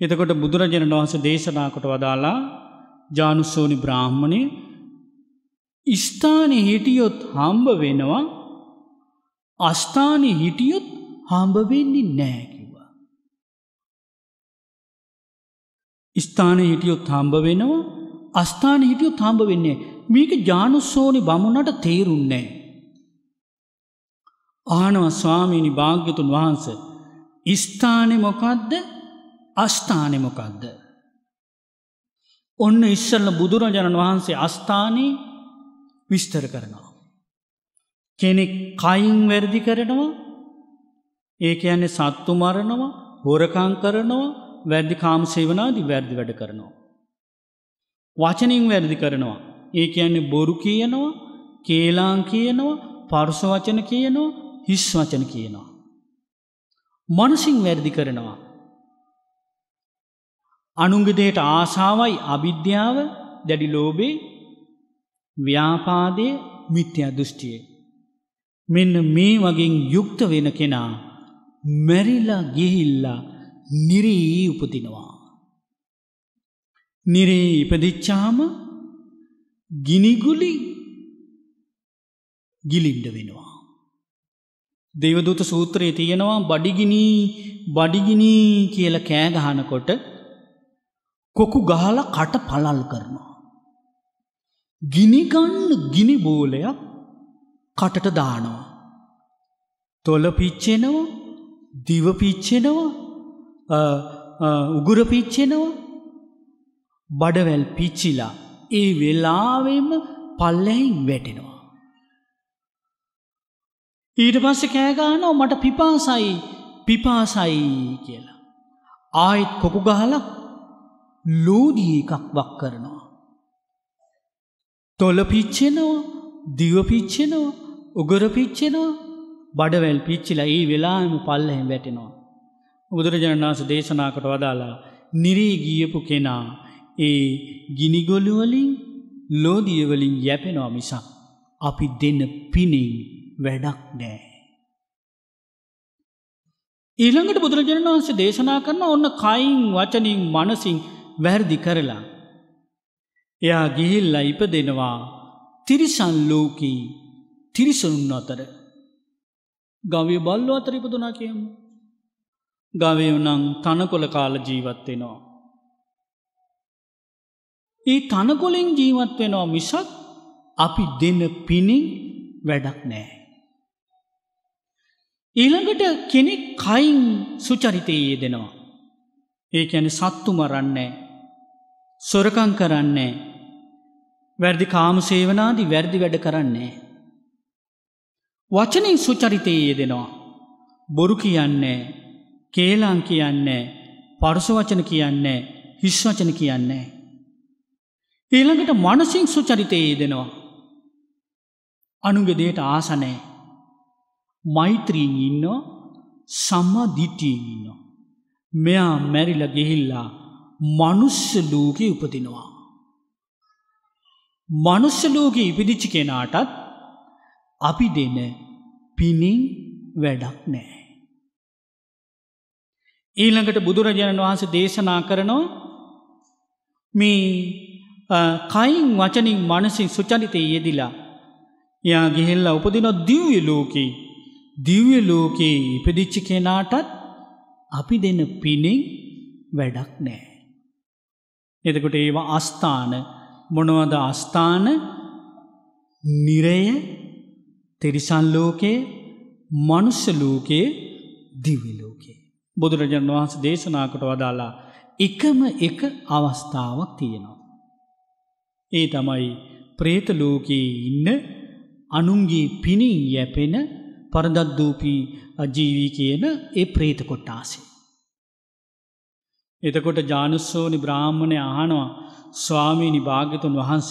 S1: එතකොට බුදුරජණන් වහන්ස දේශනාකොට වදාලා ජානුස්සෝනි බ්‍රාහ්මණය ස්ථානය හිටියොත් හම්බ වෙනවා අස්ථානය හිටියොත් හම්බවෙන්නේ නෑ කිව්වා. ස්ථානය හිටියොත් හම්බ වෙනවා අස්ථාන හිටියොත් හම්බ වෙන්නේ මේක ජානුස්සෝනි බමුණට තේරුන්නේ. ආනව ස්වාමීණි භාග්‍යතුන් වහන්ස ස්ථානය මොකක්ද අස්ථානය මොකක්ද. ඔන්න ඉස්සල්ල බුදුරජාණන් වහන්සේ අස්ථානී විස්තර කරනවා. කෙනෙක් කයින් වැරදි කරනවා ඒක යන්නේ සත්තු මරනවා හොරකං කරනවා වැරදි කාම සේවනාදී වැරදි වැඩ කරනවා. වචනින් වැරදි කරනවා. ඒ කියන්නේ බොරු කියනවා කේලාං කියනවා පර්ස වචන කියනවා හිස් වචන කියනවා. මනසින් වැරදි කරනවා. අනුන්ගදයට ආසාවයි අවිද්‍යාව දැඩි ලෝබේ ව්‍යාපාදය මිත්‍යා දෘෂ්ටිය. මෙන්න මේ වගේ යුක්ත වෙන කෙනා මැරිලා ගිහිල්ලා නිරී උපතිනවා. නිරේ ඉපදිච්චාම ගිනිගුලි ගිලින්ඩ වෙනවා. දෙවදුත සූත්‍රයේ තියෙනවා බඩිගිනී බඩිගිනී කියල කෑගහනකොට කොකු ගහල කට පලල් කරනවා. ගිනිගන්න ගිනි බෝලයක් කටට දානවා. තොල පිච්චෙනවා දිව පිච්චෙනවා උගුර පිච්චෙනවා බඩවැල් පිච්චිලා ඒ වෙලාවෙම පල්ලැහින් වැටෙනවා. ඊට පස්ස කෑගානෝ මට පිපාසයි පිපාසයි කියලා. ආයෙත් කොකු ගහලක් ලෝදී එකක් වක් කරනවා. තොල පිච්චෙනවා දිව පිච්චෙනවා උගර පිච්චෙනවා බඩවැල් පිච්චිලා ඒ වෙලාම පල්ලහෙම වැටෙනවා. බුදුරජාණන් වහන්ස දේශනාකට වදාලා නිරී ගියපු කෙනා ඒ ගිනිගොලුවලින් ලෝදියවලින් යැපෙනවා මිසක් අපි දෙන්න පිණින් වැඩක් නෑ. ඊළඟට බුදුරජාණන් වහන්සේ දේශනා කරන ඔන්න කයින් වචනින් මනසින් වැරදි කරලා. එයා ගිහිල්ලා ඉප දෙනවා තිරිසන් ලෝකී තිරිසනුන් අතර ගවය බල්ලෝ අතර ඉපදුනා කියමු. ගවය නං තනකොළ කාල ජීවත්වෙනවා. ඒ තනකොලෙන් ජීවත් වෙනවා මිසක් අපි දෙන්න පිණින් වැඩක් නෑ. ඊළඟට කෙනෙක් කයින් සුචරිතයේ දෙනවා. ඒ ඇන සත්තු මරන්නේ සොරකං කරන්නේ වැරදි කාම සේවනාදී වැරදි වැඩ කරන්නේ. වචනින් සුචරිතයේ යෙදෙනවා. බොරු කියන්නේ කේලාං කියන්නේ පරුසවචන කියන්නේ හිස්වචන කියන්නේ. ඊළඟට මනසිං සුචරිතයේ යෙදෙනවා. අනුගෙදයට ආසනෑ මෛත්‍රීන් ඉන්නවා සම්මා දිට්ටියෙන් ඉන්නවා. මෙයා මැරිල ගෙහිල්ලා මනුස්්‍ය ලෝකෙ උපදිනවා. මනුස්්‍ය ලෝකෙ ඉපිදිච්චි කෙනාටත් අපි දෙන පිණින් වැඩක් නෑ. ඊළඟට බුදුරජාණන් වහන්ස දේශනා කරනවා මේ කයින් වචනින් මනසින් සුචරිතය යෙදිලා යා ගෙහෙල්ලා උපදින දිව්‍ය ලෝකී දිව්‍ය ලෝකයේ ඉපදිච්චි කෙනාටත් අපි දෙන්න පිණින් වැඩක් නෑ. එතකොට ඒවා අස්ථාන මොනවද අස්ථාන නිරය තිරිසන් ලෝකයේ මනුස්්‍ය ලෝකයේ දිවිලෝකයේ. බුදුරජන් වහන්ස දේශනාකට වදාලා එකම එක අවස්ථාවක් තියෙනවා. ඒ තමයි ප්‍රේතලෝකයේ ඉන්න අනුන්ගේ පිණින් යැපෙන පරදද්දූපී අජීවී කියන ඒ ප්‍රේත කොට්ටාසේ. එතකොට ජානුස්සෝනි බ්‍රාහ්මණය අහනවා ස්වාමීනි භාග්‍යතුන් වහන්ස.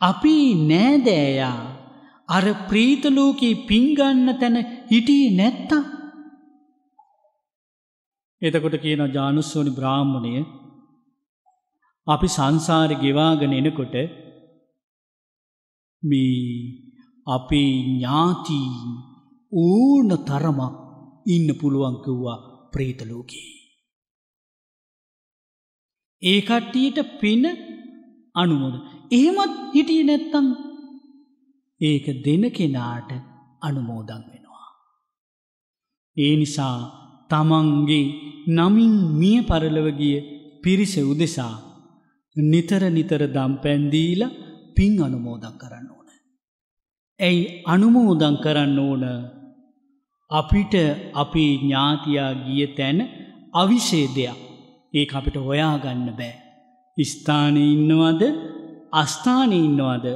S1: අපි නෑදෑයා අර ප්‍රීතලෝකී පින්ගන්න තැන හිටියේ නැත්තා. එතකොට කියන ජානුස්සෝනි බ්‍රාහ්මණය අපි සංසාරි ගෙවාගෙන එනකොට මේ අපේ ඥාතීන් ඕන තරමක් ඉන්න පුළුවන්කිව්වා ප්‍රේතලෝකයේ. ඒ කට්ටියට පින අනුමොද. එහෙමත් හිටිය නැත්තම් ඒක දෙන කෙනාට අනුමෝදන් වෙනවා. ඒ නිසා තමන්ගේ නමින් මිය පරලවගිය පිරිස උදෙසා නිතර නිතර දම් පැන්දීල පින් අනුමෝදන් කරන්න ඕන. ඇයි අනුමෝදන් කරන්න ඕන අපිට අපේ ඥාතියා ගිය තැන අවිශේදයක් ඒ අපිට හොයාගන්න බෑ. ස්ථානය ඉන්නවද අස්ථානය ඉන්නවද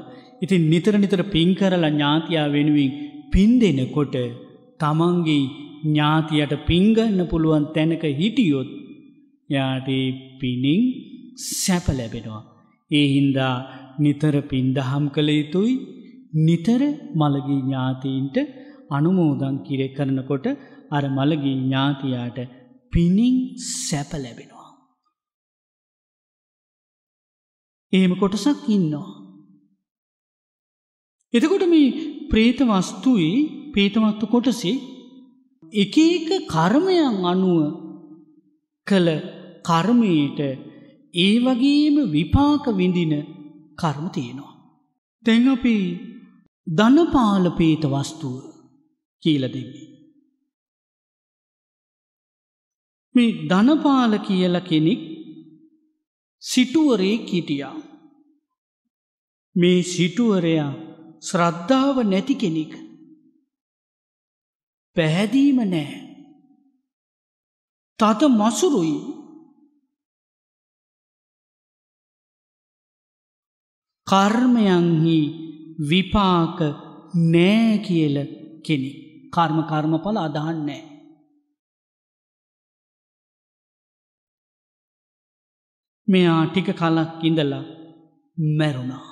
S1: ඉතින් නිතර නිතර පින් කරලා ඥාතියා වෙනුවෙන් පින් දෙනකොට තමන්ගේ ඥාතියට පිංගන්න පුළුවන් තැනක හිටියොත් යාට පිනිින් සැප ලැබෙනවා. ඒ හින්දා නිතර පින්දහම් කළ යුතුයි නිතර මළගී ඥාතීන්ට අනුමෝදන් කිරෙ කරනකොට අර මළගී ඥාතියාට පිනිින් සැප ලැබෙනවා. එහෙම කොටසක් ඉන්නවා. එතකොට මේ ප්‍රේත වස්තුයි පේතවත්තු කොටසේ එක එක කර්මයන් අනුව කළ කර්මයට ඒ වගේම විපාක විඳින කර්ම තියෙනවා. තැන් අපි ධනපාල පේත වස්තුව කියල දෙන්නේ. මේ ධනපාල කියල කෙනෙක් සිටුවරේ කිටියා. මේ සිටුවරයා ශ්‍රද්ධාව නැති කෙනෙක්. පැහැදීම නෑ. තද මසුරුයි කර්මයන්හි විපාක නෑ කියල කෙනෙ. කර්ම කර්මඵල අදහන්නෑ. මෙයා ටික කලක් ඉඳලා මැරුණා.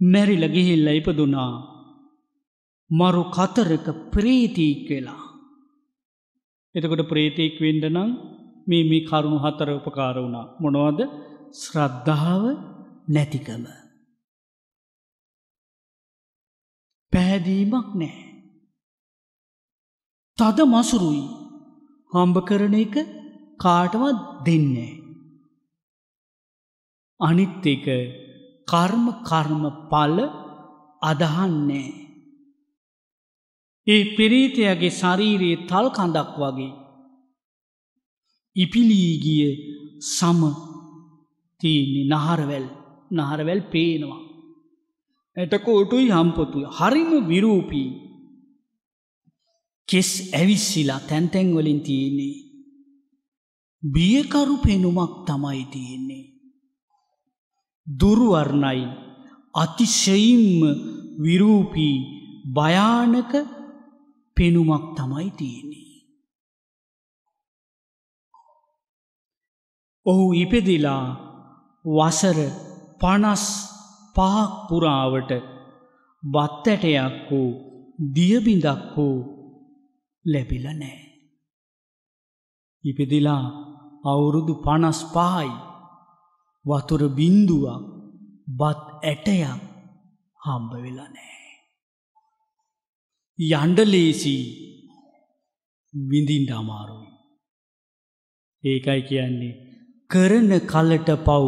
S1: මැරිල ගිහිල්ල ඉපදුනා මරු කතරක ප්‍රීතිීක් වෙලා. එතකොට ප්‍රේතීක් වෙන්ඩ නම් මේ මේ කරුණු හතර උපකාර වුණා මොනවද ශ්‍රද්ධාව නැතිකම. පැහැදීමක් නෑ. තද මසුරුයි හම්බ කරන එක කාටවත් දෙන්නේ. අනිත් එක කර්ම කර්ම පල අදහන්නේ. ඒ පිරීතයගේ ශරීරයේ තල් කඳක් වගේ ඉපිලීගිය සම තියන්නේ නහරවැල් නහරවැල් පේනවා. ඇටකෝටුයි හම්පොතුයි හරිම විරූපී කෙස් ඇවිස්සිලා තැන්තැන්වලින් තියෙන්නේ. බියකරු පෙනුමක් තමයි තියෙන්නේ. දුරුවර්ණයි අතිශයිම්ම විරූපී භයානක පෙනුමක් තමයි තියෙන්නේ. ඔහු ඉපෙදිලා වසර පනස් පහක් පුරාවට බත්තැටයක් වූ දියබිඳක් වූ ලැබිල නෑ. ඉපෙදිලා අවුරුදු පනස් පහයි වතුර බින්දුවක් බත් ඇටයක් හම්බ වෙලා නෑ. යන්ඩලේසී විඳින්ට අමාරුයි. ඒකයි කියන්නේ කරන කලට පව්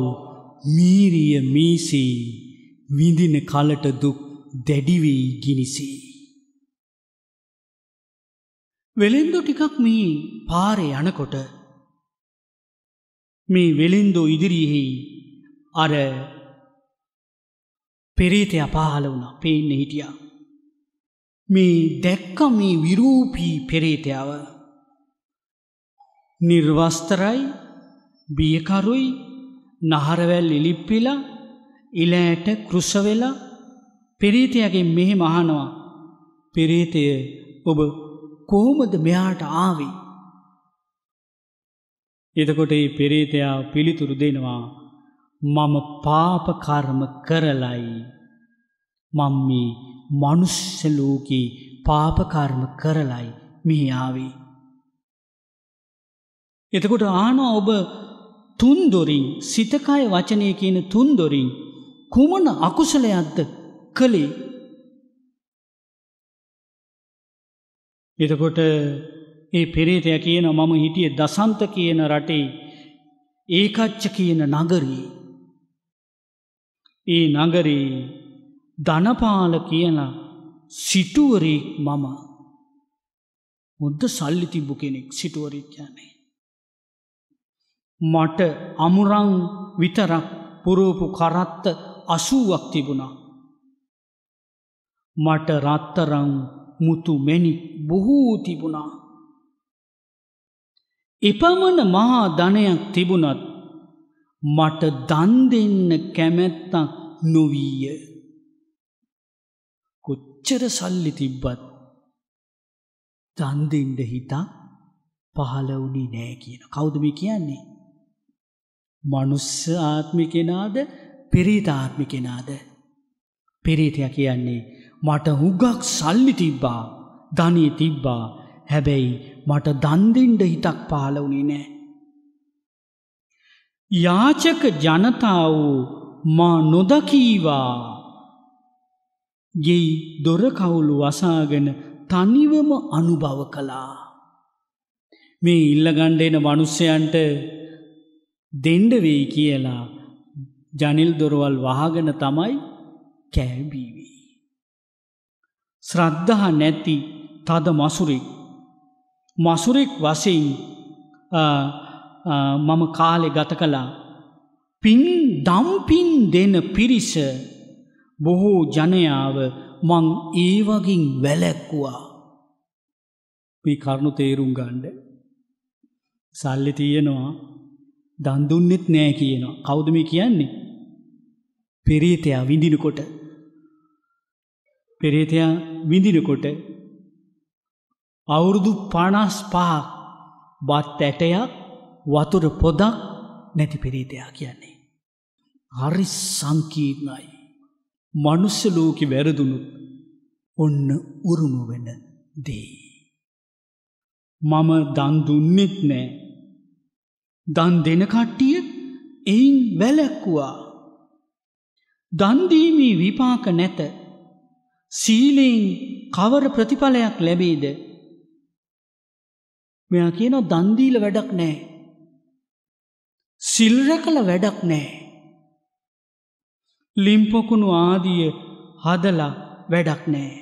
S1: මීරිය මීසී විඳින කලට දුක් දැඩිවී ගිනිසී. වෙළෙන්දු ටිකක් මේ පාරය යනකොට මේ වෙළෙන්දෝ ඉදිරියෙහි අර පෙරේතය අපාහල වුණ පේන්න හිටියා. මේ දැක්ක මේ විරූපී පෙරේතයාව. නිර්වස්තරයි බියකරුයි නහරවැල් ඉලිප්පිලා ඉලෑට කෘසවෙලා පෙරීතයගේ මෙහෙ මහනවා පෙරේතය ඔබ කොහොමද මෙයාට ආවී? එතකොට ඒ පෙරේතයා පිළිතුරු දෙනවා මම පාපකර්ම කරලයි. මම්මි මනුස්සලෝකී පාපකර්ම කරලයි මිහිආවේ. එතකොට ආන ඔබ තුන්දොරින් සිතකාය වචනය කියන තුන්දොරින් කුමන අකුසලයක්ද කළේ. එතකොට ඒ පෙරේතය කියන මම හිටිය දසන්ත කියන රටේ ඒකච්ච කියන නගරී. ඒ නගරේ ධනපාල කියන සිටුවරෙක් මම මුද්ද සල්ලි තිබ්බු කෙනෙක් සිටුවරිච්චානේ. මට අමුරං විතරක් පුරූපු කරත්ත අසූවක් තිබුණා. මට රත්තරං මුතු මැනි බොහෝ තිබුණා. එපමණ මහා ධනයක් තිබුණත් මට දන් දෙන්න කැමැත්තක් නොවීය. කොච්චර සල්ලි තිබ්බත් දන්දෙන්ඩ හිතා පහල වුණි නෑ කියන කෞදමි කියන්නේ. මනුස්ස ආත්මි කෙනාද පෙරීතාත්මි කෙනාද. පෙරීතය කියන්නේ මට හුගක් සල්ලි තිබ්බා ධනී තිබ්බා හැබැයි මට දන්දෙන්ඩ හිතක් පාල වුණේ නෑ. යාචක ජනතාව මා නොදකීවා ගෙයි දොරකවුලු වසාගෙන තනිවම අනුභව කළා. මේ ඉල්ලගණ්ඩෙන මනුස්සයන්ට දෙන්ඩවෙයි කියලා ජනිල් දොරවල් වහගෙන තමයි කෑබීවී. ශ්‍රද්ධහ නැති තද මසුරෙක් මසුරෙක් වසයෙන් මම කාලෙ ගත කලා පින් දම්පින් දෙන පිරිස බොහෝ ජනයාව මං ඒවගින් වැලැක්කුවා. මේ කරුණු තේරුම් ගණ්ඩ. සල්ලි තියෙනවා දන්දුන්නෙත් නෑ කියනවා. කෞදම කියන්නේ. පෙරේතයා විඳිනකොට. පෙරේතයා විඳිනකොට අවුරුදු පනස් පහක් බත් ඇටයක් වතුර පොදක් නැති පෙරේතයා කියන්නේ. හරි සංකීර්ණයි. මනුස්සලෝකි වැරදුනුත් ඔන්න උරුමු වෙන දේ. මම දන්දුන්නෙත් නෑ. දන් දෙන කට්ටිය එයින් වැලැක්කුවා. දන්දීමී විපාක නැත. සීලයෙන් කවර ප්‍රතිඵලයක් ලැබේද. මෙයා කියන දන්දීල වැඩක් නෑ. සිල්රැකල වැඩක් නෑ. ලිම්පොකුණු ආදිය හදලා වැඩක් නෑ.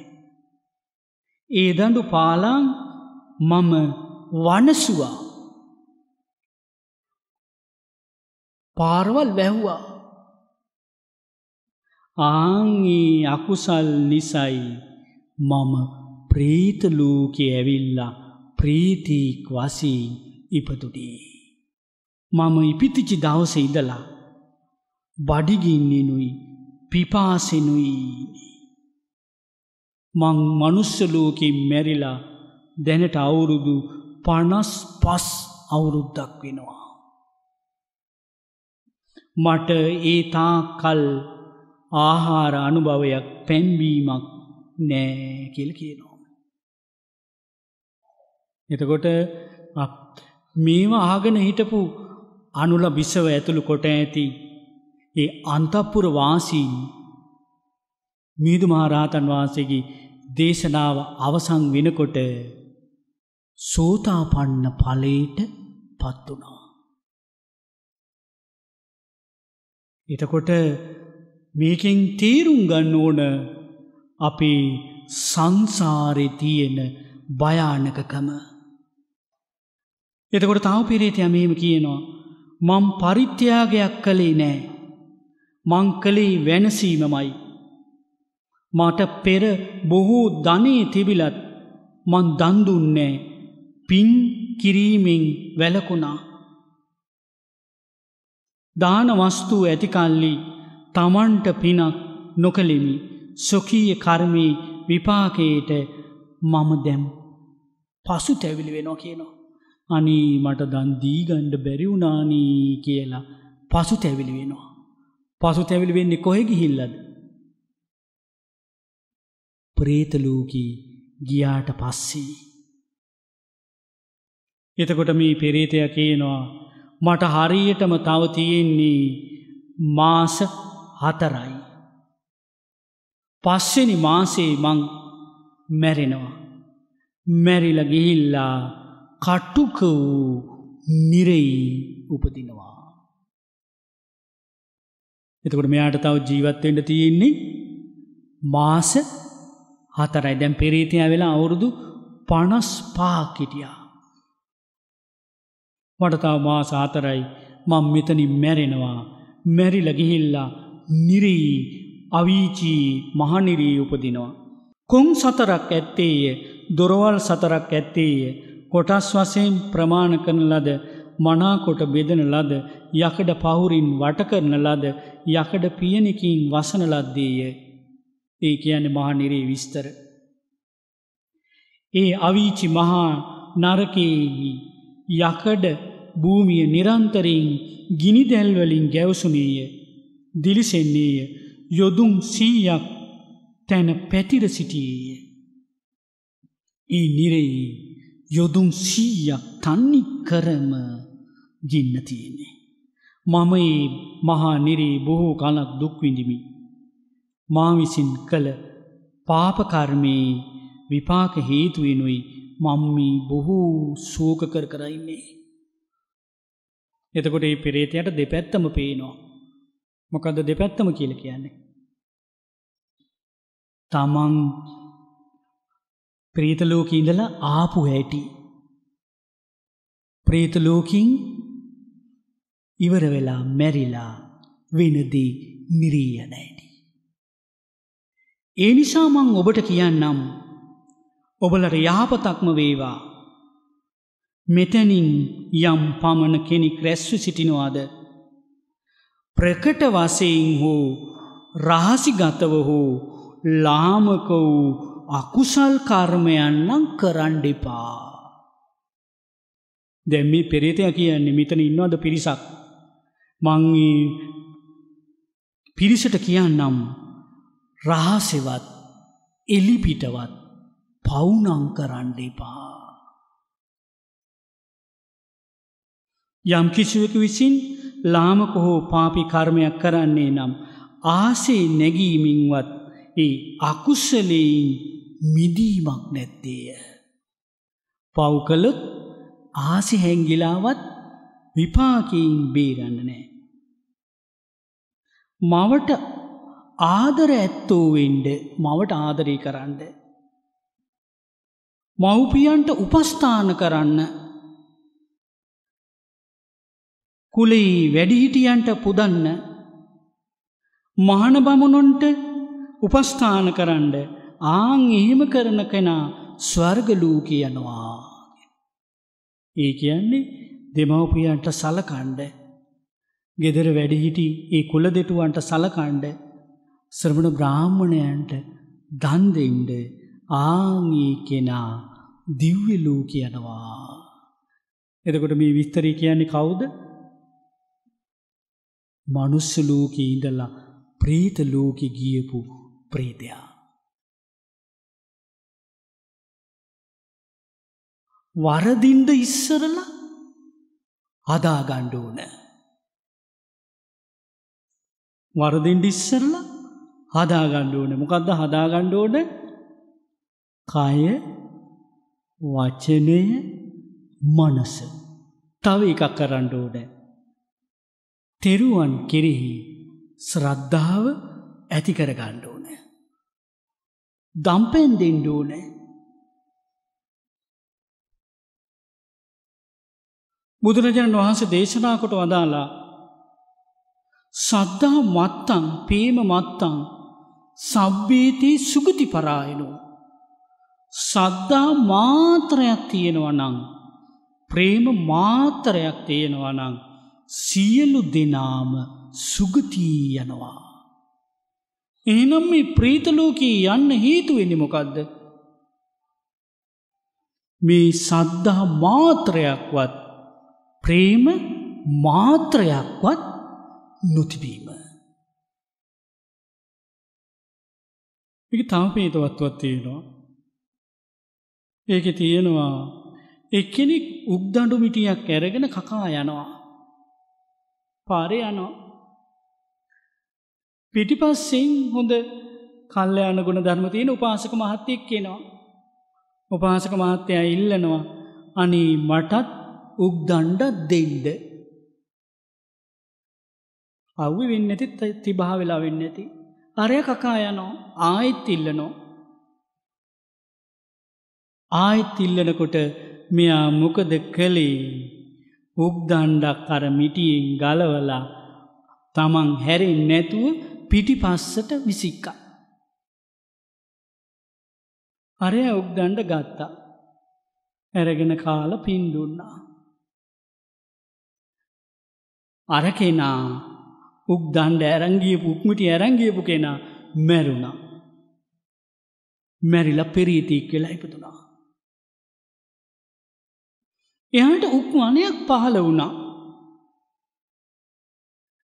S1: ඒ දඩු පාලාං මම වනසුවා. පාරවල් වැැහ්වා. ආංගේ අකුසල් නිසයි මම ප්‍රීතලූකෙ ඇවිල්ලා ප්‍රීතිීක් වසී ඉපතුඩේ. මම ඉපිතිචි දවස ඉදලා බඩිගින්නෙනුයි පිපාසෙනුයි මං මනුස්සලෝකින් මැරිලා දැනට අවුරුදු පනස් පස් අවුරුද්දක් වෙනවා. මට ඒ තා කල් ආහාර අනුභවයක් පැන්වීමක් නෑ කියල කියනවා. එතකොට මේවා ආගන හිටපු අනුල බිස්සව ඇතුළු කොට ඇති ඒ අන්තපුර වාසීන් මීදු මහරහතන් වහන්සේගේ දේශනාව අවසං වෙනකොට සෝතාපන්න ඵලයට පත් වුණා. එතකොට මේකෙන් තේරුම් ගන්න ඕන අපේ සංසාරෙ තියෙන භයානකකම. එතකොට තව පිරේතය මේම කියනවා මං පරිත්‍යාගයක් කළේ නෑ. මං කළේ වෙනසීමමයි. මට පෙර බොහෝ ධනයේ තිබිලත් මන් දන්දුන්නේ පින් කිරීමෙන් වැලකුණා. දාන වස්තුූ ඇතිකල්ලි තමන්ට පිනක් නොකළෙමි සොකීය කර්මී විපාකයට මම දැම් පසු තැවිලි වෙනවා කියනවා. අනී මට දන් දීගණ්ඩ බැරිවුනානී කියලා පසු තැවිලි වෙනවා. පසු තැවිලි වෙන්නේ කොහෙ ගිහිල්ලද. ප්‍රේතලූකී ගියාට පස්සේ. එතකොට මේ පෙරේතය කියනවා මට හරියටම තව තියෙන්නේ මාස හතරයි. පස්සෙනි මාසේ මං මැරෙනවා. මැරිල ගිහිල්ලා කට්ටුක වූ නිරෙයි උපදිනවා. එතකොට මෙයාට තව ජීවත්වෙන්ට තියෙන්නේ මාස හතරයි. දැම් පෙරීතිය වෙලා අවුරුදු පනස් පාකිටියා. මටතාව මා සාතරයි මං මෙතනින් මැරෙනවා. මැරිල ගිහිල්ලා නිරී අවීචී මහනිරී උපදිනවා. කොං සතරක් ඇත්තේය? දොරවල් සතරක් ඇත්තේය? කොටස් වසයෙන් ප්‍රමාණ කරන ලද මනාකොට බෙදන ලද යකඩ පහුරින් වටකරන ලද යකඩ පියනකින් වසන ලද්දේය ඒ කියන මහනිරේ විස්තර. ඒ අවීචි මහා නරකයෙහි යකඩ භූමිය නිරන්තරයෙන් ගිනිදැල්වලින් ගැවසුනේය දිලිසෙන්නේය යොදුම් සීයක් තැන පැතිර සිටියේය. ඒ නිරෙයි යොදුම් සීයක් තන්නි කරම ගින්න තියෙන්නේ. මම ඒ මහා නිරේ බොහෝ කලක් දුක්විඳිමි. මා විසින් කළ පාපකර්මයේ විපාක හේතුවෙනුයි මම්මී බොහෝ සෝක කර කරයින්නේ. එතකොට ඒ පෙරේතයට දෙපැත්තම පේනවා. මොකද දෙපැත්තම කියල කියන්නේ. තමන් ප්‍රීතලෝක ඉඳලා ආපු හැටි. ප්‍රීතලෝකින් ඉවර වෙලා මැරිලා වෙනදී නිරීයනෑටි. ඒ නිසා මං ඔබට කියන්නම් ඔබලට යහපතක්ම වේවා මෙතැනින් යම් පමණ කෙනෙක් රැස්ව සිටිනවාද ප්‍රකට වසයෙන් හෝ රහසිගතව හෝ ලාමක වූ අකුසල් කර්මයන්නම් කරන්ඩිපා. දැම්මි පෙරේතය කියන්නේ මෙතන ඉන්නවද පිරිසක් මංගේ පිරිසට කියන්නම් රහසෙවත් එලිපිටවත් පවුනං කරන්ඩිපා. යම් කිසිවක විසින් ලාමක හෝ පාපි කර්මයක් කරන්නේ නම් ආසේ නැගීමින්වත් ඒ අකුස්සලෙයින් මිදීමක් නැත්තේය. පව්කළොත් ආසි හැංගිලාවත් විපාකීන් බේරන්න නෑ. මවට ආදර ඇත්තෝවෙන්ඩ මවට ආදරී කරන්න. මව්පියන්ට උපස්ථාන කරන්න කුලෙයි වැඩිහිටියන්ට පුදන්න මහන බමුණොන්ට උපස්ථාන කරන්න ආං එහෙම කරන කෙනා ස්වර්ගලූ කියනවා. ඒ කියන්නේ දෙමවපියන්ට සලකණ්ඩ ගෙදර වැඩිහිටි ඒ කුල දෙටුවන්ට සලකණ්ඩ ශ්‍රමණ බ්‍රාහ්මණයන්ට දන්දෙන්ඩ ආංී කෙනා දිව්‍යලූ කියනවා. එතකොට මේ විස්තරී කියන්නේ කවුද මනුස්සලෝක ඉඳලා ප්‍රීතලෝක ගියපු ප්‍රේතයා. වරදින්ට ඉස්සරල හදාගණ්ඩෝන. වරදින්ට ඉස්සරල හදාගණ්ඩෝන මොකක්ද හදාගණ්ඩෝන කය වචනය මනස. තව එකක් කරණ්ඩෝඩ තෙරුවන් කෙරෙහි ශ්‍රද්ධාව ඇතිකර ගණ්ඩෝන. දම්පැන් දෙෙන්ඩෝනෑ බුදුරජාණන් වහන්සේ දේශනා කොට වදාලා සද්ධා මත්තං පේම මත්තං සබ්බේතී සුගති පරායනෝ. සද්ධා මාත්‍රයක් තියෙනවා නං ප්‍රේම මාතරයක් තියෙනවා නං සියලු දෙනාම සුගතී යනවා. එහනම් මේ ප්‍රීතලෝකී යන්න හේතුවෙන්නේ මොකක්ද. මේ සද්ධහා මාත්‍රයක්වත් ප්‍රේම මාත්‍රයක්වත් නොතිබීම. එක තම පේතවත්වත් තියෙනවා. ඒක තියෙනවා එක්කෙනෙක් උක්දඩු මිටියක් ඇරගෙන කකා යනවා. පාරය යනවා. පිටිපස්සෙන් හොඳ කල්ලයන ගුණ ධර්ම තියෙන උපාසක මහත්තයෙක් කියනවා. උපාසක මහත්තයා ඉල්ලනවා අනී මටත් උක්දණ්ඩ දෙන්ඩ. අව්වි වෙන්න ඇති තිබා වෙලා වෙන්න ඇති. අරය කකා යනෝ ආයිත් ඉල්ලනෝ. ආයිත් ඉල්ලනකොට මෙයා මොකද කළේ උක්දණ්ඩක් අර මිටියෙන් ගලවලා තමන් හැරෙන් නැතුව පිටි පස්සට විසික්කා. අරය උක්දණ්ඩ ගත්තා. ඇරගෙන කාල පින්දුන්නා. අර කෙනා උක්දන්ඩ ඇරංගියපු උක්මිටි ඇරංගියපු කෙනා මැරුණා. මැරිල පෙරීතික් කියලා ඉපතුනා. එහට උක්වනයක් පහළ වුණා.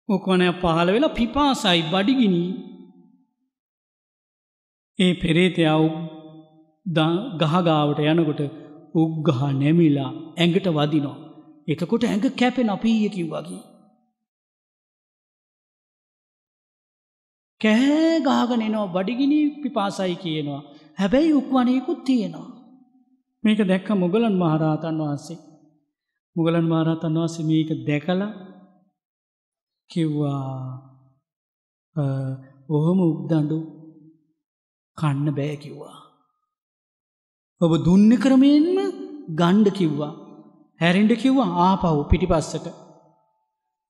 S1: උක්වනය පහළ වෙලා පිපාසයි බඩිගිනි ඒ පෙරේතයා ගහගාවට යනකොට උග්ගහ නැමිලා ඇඟට වදිනවා. එතකොට ඇඟ කැපෙන අපීයකින් වගේ. කෑ ගාගන එනවා බඩිගිනි පිපාසයි කියනවා. හැබැයි උක්වනයකුත් තියෙනවා. මේක දැක්ක මුගලන් මහරහතන් වහන්සේ. මුගලන් මහරහතන් වහන්සේ මේක දැකල කිව්වා ඔහොම උක්දඩු කන්න බෑ කිව්වා. ඔබ දුන්න ක්‍රමයෙන්ම ගණ්ඩ කිව්වා හැරින්ඩ කිව්වා ආපහු පිටිපස්සට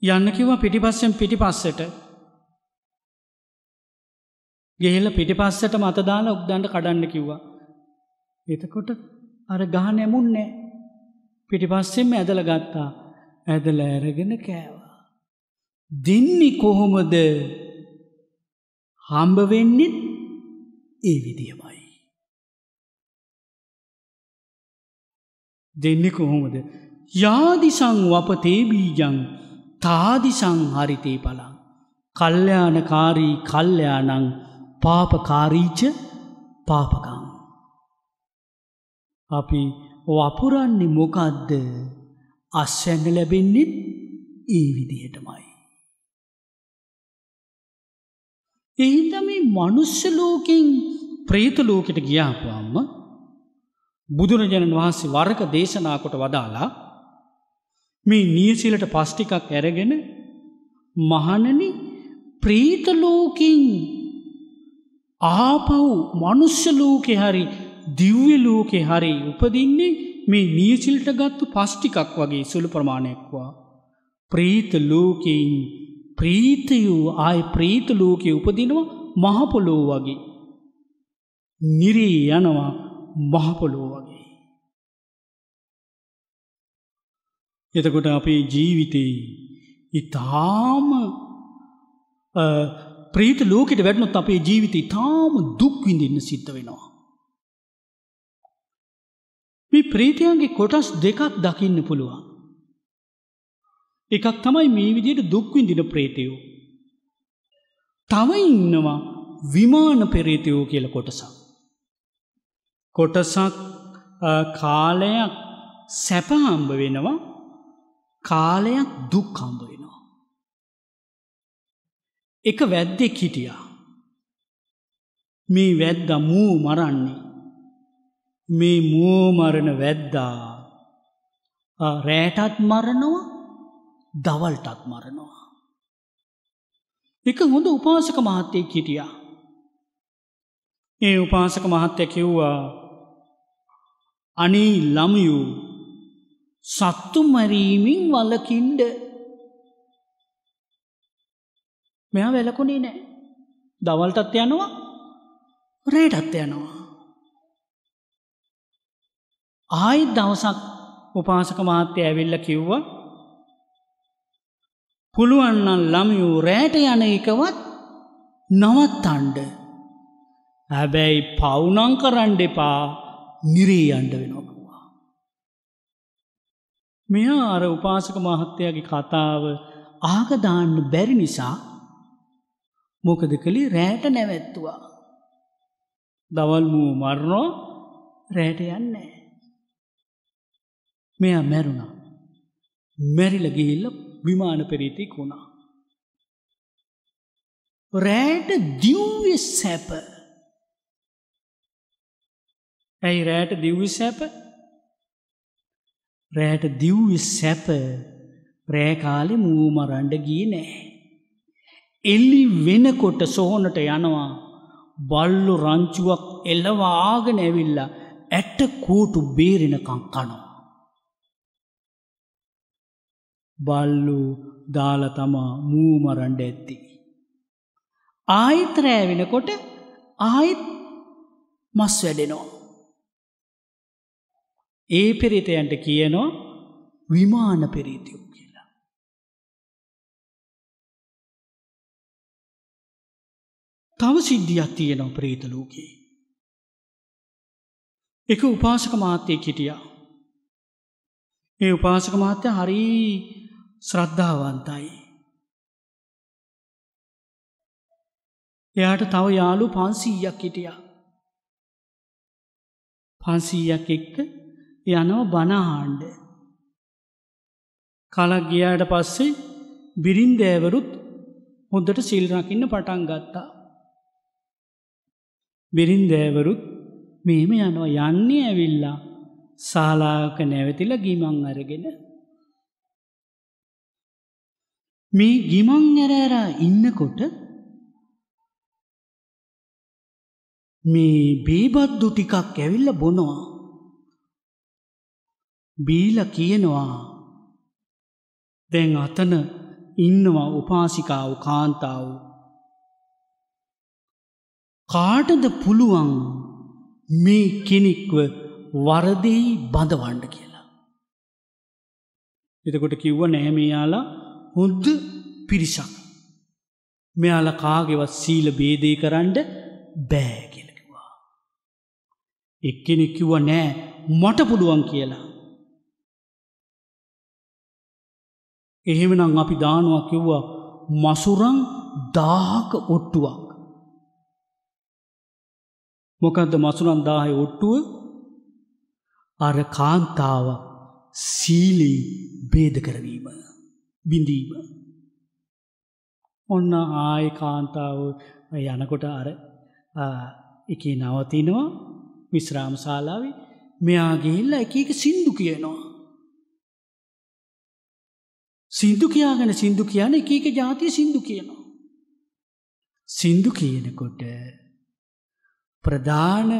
S1: යන්න කිව පිටිපස්සෙන් පිටිපස්සට ගෙහෙල පිටිපස්සට මතදාලා උක්දන්ට කඩන්න කිව්වා. එතකොට අර ගහ නැමුන්නේ පිටිපස්සෙම ඇදල ගත්තා ඇදල ඇරගෙන කෑවා. දෙන්නේ කොහොමද හම්බවෙන්නෙත් ඒ විදිහමයි. දෙන්නේ කොහොමද යාදිසං වපතේ බීජං තාදිසං හරිතේ පලං කල්්‍යයානකාරී කල්්‍යයානං පාපකාරීච පාපකං. අපි වපුරන්නේ මොකක්ද අස්වැන්න ලැබෙන්නෙත් ඒ විදිහටමයි. එහිද මේ මනුස්්‍ය ලෝකෙන් ප්‍රේතලෝකෙට ගියාපුම්ම බුදුරජාණන් වහන්සේ වර්ක දේශනාකොට වදාලා මේ නියසිලට පස්්ටිකක් ඇරගෙන මහනන ප්‍රීතලෝකින් ආපව් මනුස්්‍ය ලෝකෙ හරි දිව්‍ය ලෝකෙ හරි උපදින්නේ මේ නියසිල්ට ගත්තු පස්්ටිකක් වගේ සුළු ප්‍රමාණයක්වා. ප්‍රීත ලෝකෙයින් ප්‍රීතයූ ආය ප්‍රීත ලෝකෙ උපදිනවා මහපොලෝ වගේ. නිරී යනවා මහපොලෝ වගේ. එතකොට අපේ ජීවිතයේ ඉතාම ප්‍රීත ලෝකට වැඩනොත් අපේ ජීවිත ඉතාම දුක්විඳන්න සිද්ධ වෙනවා. මේ ප්‍රීතියන්ගේ කොටස් දෙකක් දකින්න පුළුවන්. එකක් තමයි මේ විදියට දුක්විඳින ප්‍රේතයෝ. තව ඉන්නවා විමාන පෙරේතයෝ කියල කොටසක්. කොටසක් කාලයක් සැපහම්බ වෙනවා කාලයක් දුක් හම්බ වෙනවා. එක වැද්දෙක් හිටියා. මේ වැද්ද මූ මරන්නේ. මේ මූමරණ වැද්දා රෑටත් මරණවා දවල්ටත් මරණවා. එක හොඳ උපාසක මහත්තයෙක් හිටියා. ඒ උපාසක මහත්තය කිව්වා අනී ළමයූ සත්තු මරීමින් වලකින්ඩ මෙයා වෙලකුණේ නෑ දවල්ටත් යනවා රේටත් යනවා. ආයිත් දවසක් උපාසක මාත්‍ය ඇවිල්ල කිව්ව පුළුවන්නන් ළමයූ රෑට යන එකවත් නවත් අන්ඩ හැබැයි පවුනං කරන්ඩ එපා නිරේ අන්ඩ වෙනොකවා. මෙයා අර උපාසක මහත්තයාගේ කතාව ආගදාන්න බැරි නිසා මොකද කළි රෑට නැවැත්තුවා. දවල් මූ මරණෝ රෑට යන්නේ. මෙයා මැරුණා. මැරිල ගිහිල්ල විමාන පෙරීතික් වුණා. රෑට දිව්‍ය සැප ඇයි රෑට දිව්වි සැප රෑට දිව්වි සැප රෑකාලෙ මූමරන්ඩ ගී නෑ. එල්ලි වෙනකොට සොහොනට යනවා බල්ලු රංචුවක් එල්ලවාගෙන ඇවිල්ල ඇට්ට කෝටු බේරෙනකං කනවා. බල්ලු දාල තමා මූමරන්ඩ ඇත්ති. ආයිත් රෑවෙනකොට ආයිත් මස් වැඩෙනවා. ඒ පෙරිතයන්ට කියනවා විමාන පෙරීතියෝ තව සිද්ධියක් තියෙනවා ප්‍රීතලෝකයේ. එක උපාසක මාත්‍යය හිටියා. ඒ උපාසක මාත්‍ය හරි ශ්‍රද්ධාවන්තයි. එයාට තව යාලු පන්සීයක් හිටියා. පන්සීයක් එක්ක යනව බනාහන්ඩ. කලක් ගියාට පස්සේ බිරින්දෑවරුත් හොඳට සිල්රකින්න පටන් ගත්තා. බිරින්දෑවරුත් මෙහෙම යනවා යන්නේ ඇවිල්ලා සාලාක නැවතිල ගිමං අරගෙන. මේ ගිමං ඇරෑරා ඉන්නකොට මේ බේබද්දු ටිකක් ඇවිල්ල බොනවා. බීල කියනවා දැන් අතන ඉන්නවා උපාසිකාව කාන්තාව. කාටද පුළුවන් මේ කෙනෙක්ව වරදෙහි බඳවන්ඩ කියලා. එතකොට කිව්ව නෑමයාලා හොද්ද පිරිසක්. මෙයාල කාගෙවත් සීල බේදේ කරන්න බෑ කියලකිවා. එක්කෙනෙක් කිව්ව නෑ මට පුළුවන් කියලා. එහෙමනම් අපි දානුවක් කිව්වා මසුරං දාහක ඔට්ටුවක්. මොකදද මසුරන් දාහය ඔට්ටුව අර කාන්තාව සීලී බේද කරවීම බිඳීම. ඔන්න ආය කාන්තාව යනකොට අර එක නවතිනවා විශ්‍රාම ශාලාවේ මෙයාගේල්ල එක එක සින්දු කියනවා. සින්දු කියාගෙන සින්දු කියන එක එක ජාතිය සින්දු කියනවා. සින්දු කියනකොට ප්‍රධාන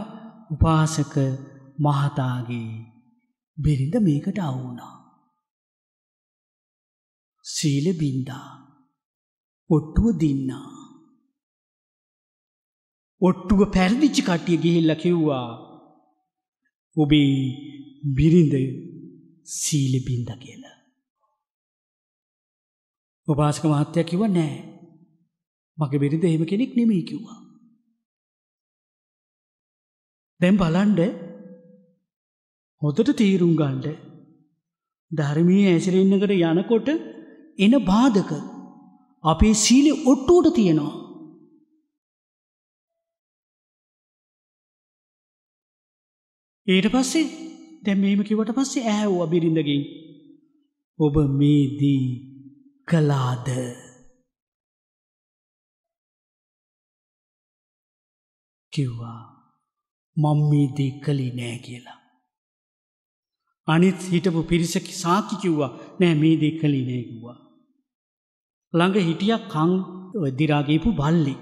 S1: උපාසක මහතාගේ බිරිඳ මේකට අවුනා. සීල බින්දා ඔට්ටුව දින්නා. ඔට්ටුව පැරදිච්චි කට්ටිය ගිහිල්ල කිව්වා ඔබේ බිරිඳ සීල බින්ද කියලා. උපාසක මහත්තය කිව නෑ මගේ බිරිඳ එහෙම කෙනෙක් නෙමේ කිව්වා. දැම් බලන්ඩ හොදට තීරුම් ගන්ඩ ධර්මී ඇසිරෙන්න්නකට යනකොට එන බාධක. අපේ සීලෙ ඔට්ටුවට තියෙනවා. ඊට පස්සේ දැම් මේම කිවට පස්සේ ඇහැව්ව බිරිඳගින්. ඔබ මේදී කලාද කිව්වා. මම්මීදී කලි නෑ කියලා. අනිත් හිටපු පිරිසකි සාකි කිව්වා නෑ මේදී කලි නෑකිව්වා. ළඟ හිටියක් කං දිරාගේපු බල්ලි.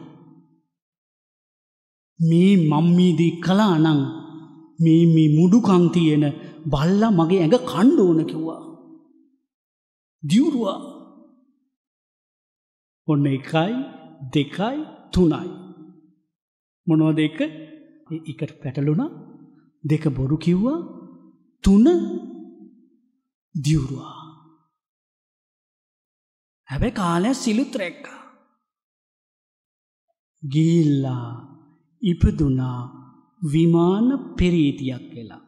S1: මේ මම්මීදී කලා නං මේ මේ මුඩුකං තියෙන බල්ල මගේ ඇඟ කණ්ඩෝන කිව්වා. දියුරුවා ඔන්න එකයි දෙකයි තුනයි. මොනෝ දෙක එකට පැටලුණ දෙක බොරු කිව්වා තුන දියුරුවා. හැබැ කාලය සිලුත් රැක්ක. ගිල්ලා ඉපදුනා විමාන පෙරීතියක් කියලා.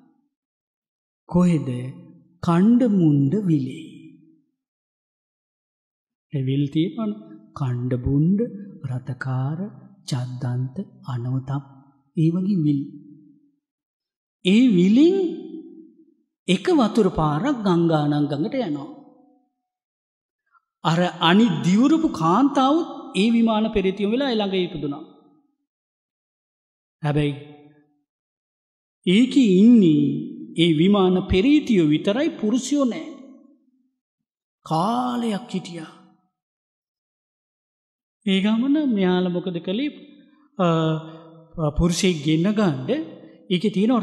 S1: කොහෙද කණ්ඩ මුන්ඩ විලේ. එවිල්තිය පන කණ්ඩබුන්ඩ රථකාර චද්දන්ත අනවතම් ඒ වගේ විල්. ඒ විලින් එක වතුර පාරක් ගංගානංගඟට යනවා. අර අනි දිවුරපු කාන්තාවත් ඒ විමාන පෙරතියෝ වෙලා එළඟ ඉපදුනා. හැබැයි ඒක ඉන්නේ ඒ විමාන පෙරීතියෝ විතරයි පුරුසියෝ නෑ. කාලයක් හිටියා. ඒ ගමන මෙයාල මොකද කළේ පුරුෂයෙක් ගෙන්න්න ගණ්ඩ එක තියෙන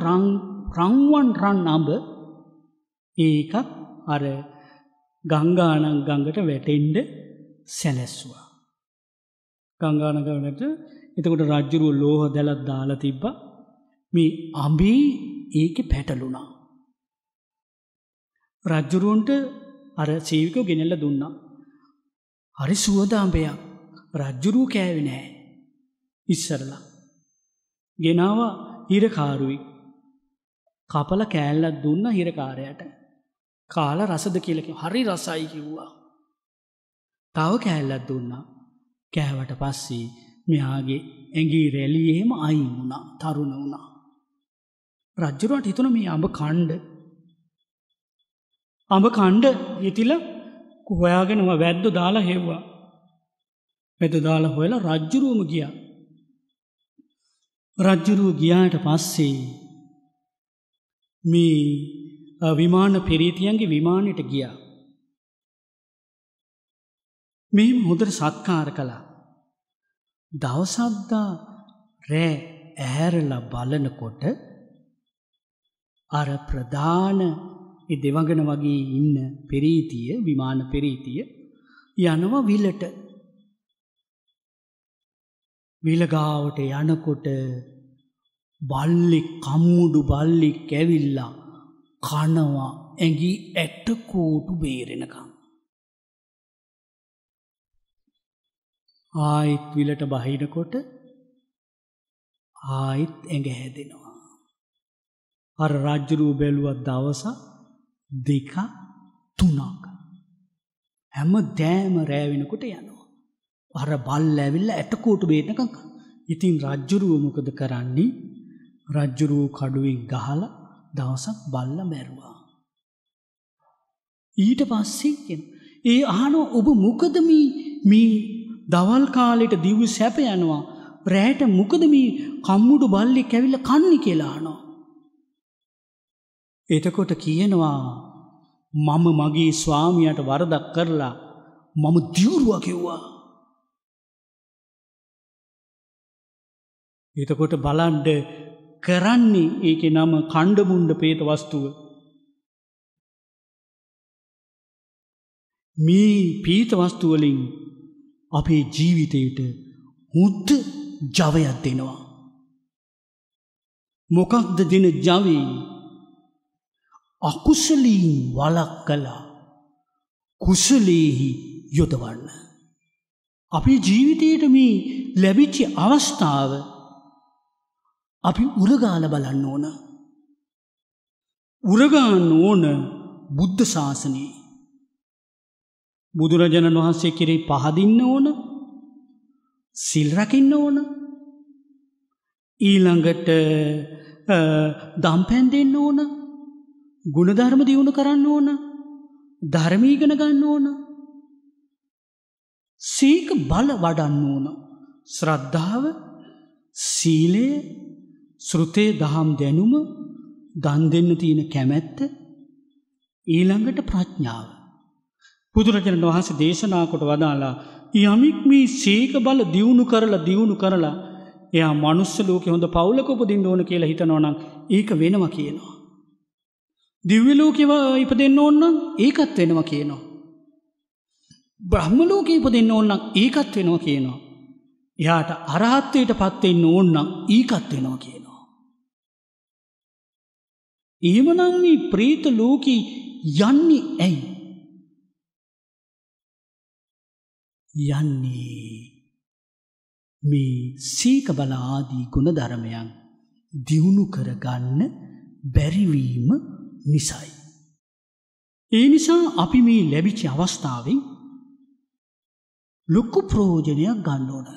S1: රංවන් රන් අඹ ඒකත් අර ගංගානං ගඟට වැටෙන්ඩ සැලැස්වා. ගංගානගවනට එතකොට රජ්ජුරුව ලෝහ දැලත් දාලා තිබ්බ මේ අම්බී ඒක පැටලුණා. රජ්ජුරුවන්ට අර සීවිකෝ ගෙනෙල්ල දුන්නා. හරි සුවදාම්පයක් රජ්ජුරුව කෑවෙනෑ ඉස්සරලා. ගෙනාව හිරකාරුයි කපල කෑල්ලත් දුන්න හිරකාරයට කාල රසද කියලක හරි රසයි කිව්වා. තව කෑල්ලත් දුන්නා කෑවට පස්සේ මෙයාගේ ඇගී රැලියහෙම අයි වුණා තරුණ වුණා. රජ්ජුරට හිතුන මේ අඹ කණ්ඩ අඹ කණ්ඩ හිතිල හොයාගෙනම වැද්ද දාලා හෙව්වා. වැද දාලා හොයලා රජ්ජුරුවම ගියා. රජ්ජුරුව ගියාට පස්සේ මේ විමාන පෙරීතියන්ගේ විමානයට ගියා. මේ හොදර සත්කාර කළා. දවසද්දා රෑ ඇහැරල බලනකොට අර ප්‍රධාන දෙවගන වගේ ඉන්න පෙරීතිය විමාන පෙරීතිය යනවා විලට විලගාවට යනකොට බල්ලි කම්මුඩු බල්ලි කැවිල්ලා කනවා ඇගි ඇටකෝටු බේරෙනකම්. ආයිත් විලට බහිනකොට ආයිත් ඇඟ හැදෙනවා. අර රජ්ජරූ බැලුවත් දවස දෙක තුනක්. හැම දෑම රෑවෙනකොට යනවා. අර බල් ඇවිල්ල ඇටකෝටු බේනකං. ඉතින් රජ්ජුරුවමොකද කරන්නේ රජ්ජුරූ කඩුවෙන් ගහල දවසක් බල්ල මැරුවා. ඊට පස්සේ ඒ අහනෝ ඔබ මොකද මී දවල් කාලෙට දිව්ව සැප යනවා රෑට මොකද මේ කම්මුඩු බල්ලි කැවිල්ල කන්නි කියලානෝ. එතකොට කියනවා මම මගේ ස්වාමියයට වරදක් කරලා මම දියුරුව කිව්වා. එතකොට බලන්ඩ කරන්නේ ඒක නම කණ්ඩමුන්ඩ පේත වස්තුව. මේ පීත වස්තුවලින් අපේ ජීවිතයට හුද්ද ජවයක් දෙනවා. මොකක්ද දෙන ජවී අකුසලීන් වලක් කලා කුසලේහි යොදවන්න. අපි ජීවිතයට මේ ලැබිච්චි අවස්ථාව අපි උරගාල බලන්න ඕන. උරගාන්න ඕන බුද්ධ ශාසනයේ. බුදුරජාණන් වහන්සේ කෙරෙහි පහදින්න ඕන සිල්රකින්න ඕන ඊළඟට දම්පැන් දෙන්න ඕන ගුණධර්ම දියුණු කරන්න ඕන ධර්මීගන ගන්න ඕන සීක බල වඩන්න ඕන ශ්‍රද්ධාව සීලය ශෘතේ දහම් දැනුම දන් දෙන්න තියෙන කැමැත්ත ඊළඟට ප්‍රඥාව. බුදුරජාණන් වහස දේශනාකොට වදාලා යමික් මේ සේක බල දියුණු කරලා දියුණු කරලා එයා මනුස්ස ලෝක හොඳ පවුලක උපදින්න ඕන කියලා හිතනවනම් ඒක වෙනවා කියනවා. දිව්‍යලෝකව ඉප දෙන්න ඕන්නම් ඒකත් වෙනවා කියනවා. බ්‍රහ්මලෝක ඉප දෙන්න ඕන්නම් ඒකත් වෙනවා කියනවා. එයාට අරහත්වයට පත්වෙන්න ඕන්නම් ඒකත් වෙනවා කියනවා. එහෙමනම් මේ ප්‍රීත ලෝකී යන්නේ ඇයි. යන්නේ මේ සීක බලාදී ගුණධර්මයන් දියුණු කරගන්න බැරිවීම නිසයි. ඒ නිසා අපි මේ ලැබිචි අවස්ථාවෙන් ලොක්කු ප්‍රෝජනයක් ගන්න ඕන.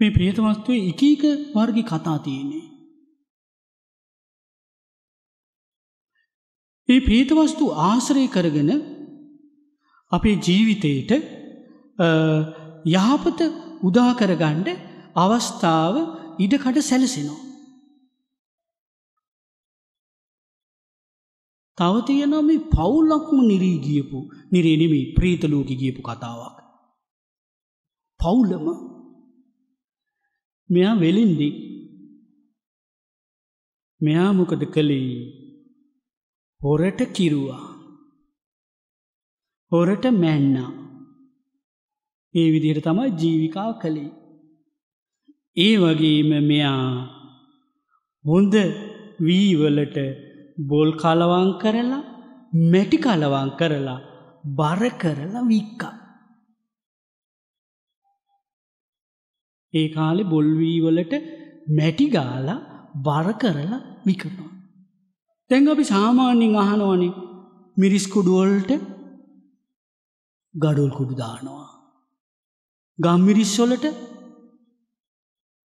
S1: මේ ප්‍රේතවස්තුවේ එකීක වර්ගි කතා තියෙන්නේ. ඒ ප්‍රේතවස්තු ආශ්‍රය කරගෙන අපේ ජීවිතයට යහපත උදාකරගණ්ඩ අවස්ථාව ඉඩකට සැලසෙනවා. තව තියෙන මේ පවුලක්ම නිරී ගියපු නිරේනෙමේ ප්‍රීතලෝක ගියපු කතාවක්. පවුලම මෙයා වෙලින්දි මෙයා මොකද කළේ හොරට කිරුවා. හොරට මැන්නා. ඒ විදිහට තමයි ජීවිකාව කළේ. ඒ වගේම මෙයා හොඳ වීවලට බොල් කලවං කරලා මැටි කලවං කරලා බර කරලා වික්කා. ඒ කාලෙ බොල්වීවලට මැටිගාලා බර කරලා විකනවා. තැන් අපි සාමාන්‍යෙන් අහනවනේ මිරිස්කුඩුවල්ට ගඩුල් කුඩු දානවා. ගම්මිරිස්සොලට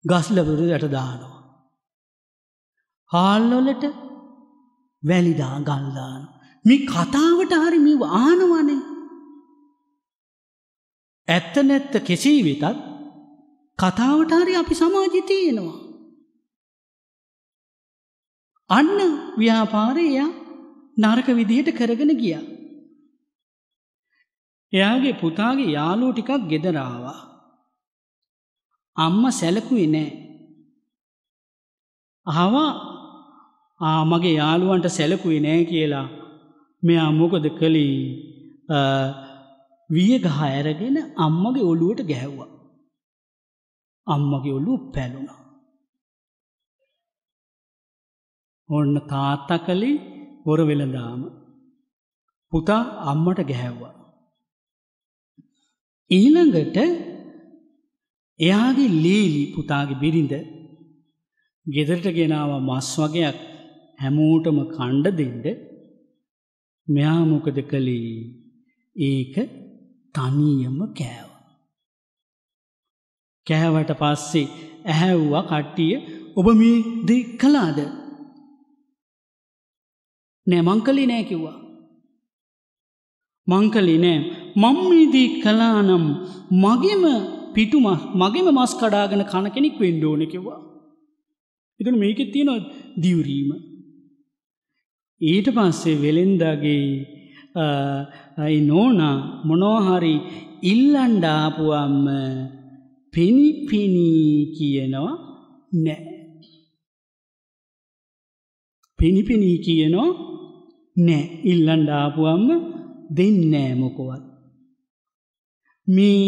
S1: ගස්ලබරු යට දානවා. හාල්ලොලට වැලිදා ගල්දාන. මේ කතාවට හරි මෙ ආනවනේ. ඇත්ත නැත්ත කෙසී වෙතත් කතාවට හරි අපි සමාජිතයනවා. අන්න ව්‍යාපාරය නරක විදිහට කරගෙන ගිය. එයාගේ පුතාගේ යාලෝ ටිකක් ගෙදරාවා. අම්ම සැලකුවේ නෑ. අහවා ආමගේ යාළුවන්ට සැලකුවේ නෑ කියලා මෙයා මොකද කළේ විය ගහ ඇරගෙන අම්මගේ ඔළුවට ගැහැව්වා. අම්මගේ ඔලු පැලුණා. ඔන්න තාත්ත කළි ගොර වෙළඳාම. පුතා අම්මට ගැහැව්වා. ඊළඟට එයාගේ ලේලි පුතාගේ බිරිඳ ගෙදරට ගෙනාව මස් වගයක් හැමෝටම කණ්ඩ දෙන්ඩ මෙයා මොකද කළේ ඒක තනියම කෑව. කෑවට පස්සේ ඇහැව්වා කට්ටිය ඔබ මේ දෙ කලාද නෑමංකලි නෑ කිව්වා. මංකලි නෑ මංමීදී කලානම් මගෙම පිටුම මගෙම මස් කඩාගෙන කණ කෙනෙක් වෙන්ඩෝන කිව්වා. එතුන මේක තියෙන දිවරීම. ඊට පස්සේ වෙලෙන්දගේ නෝනා මොනෝහරි ඉල්ලන්ඩාපුුවම්ම පෙනිපිනී කියනවා නෑ. පිනිපිනී කියනෝ නෑ ඉල්ලන්ඩාපුුවම්ම දෙන්නෑ මොකොවත්. මේ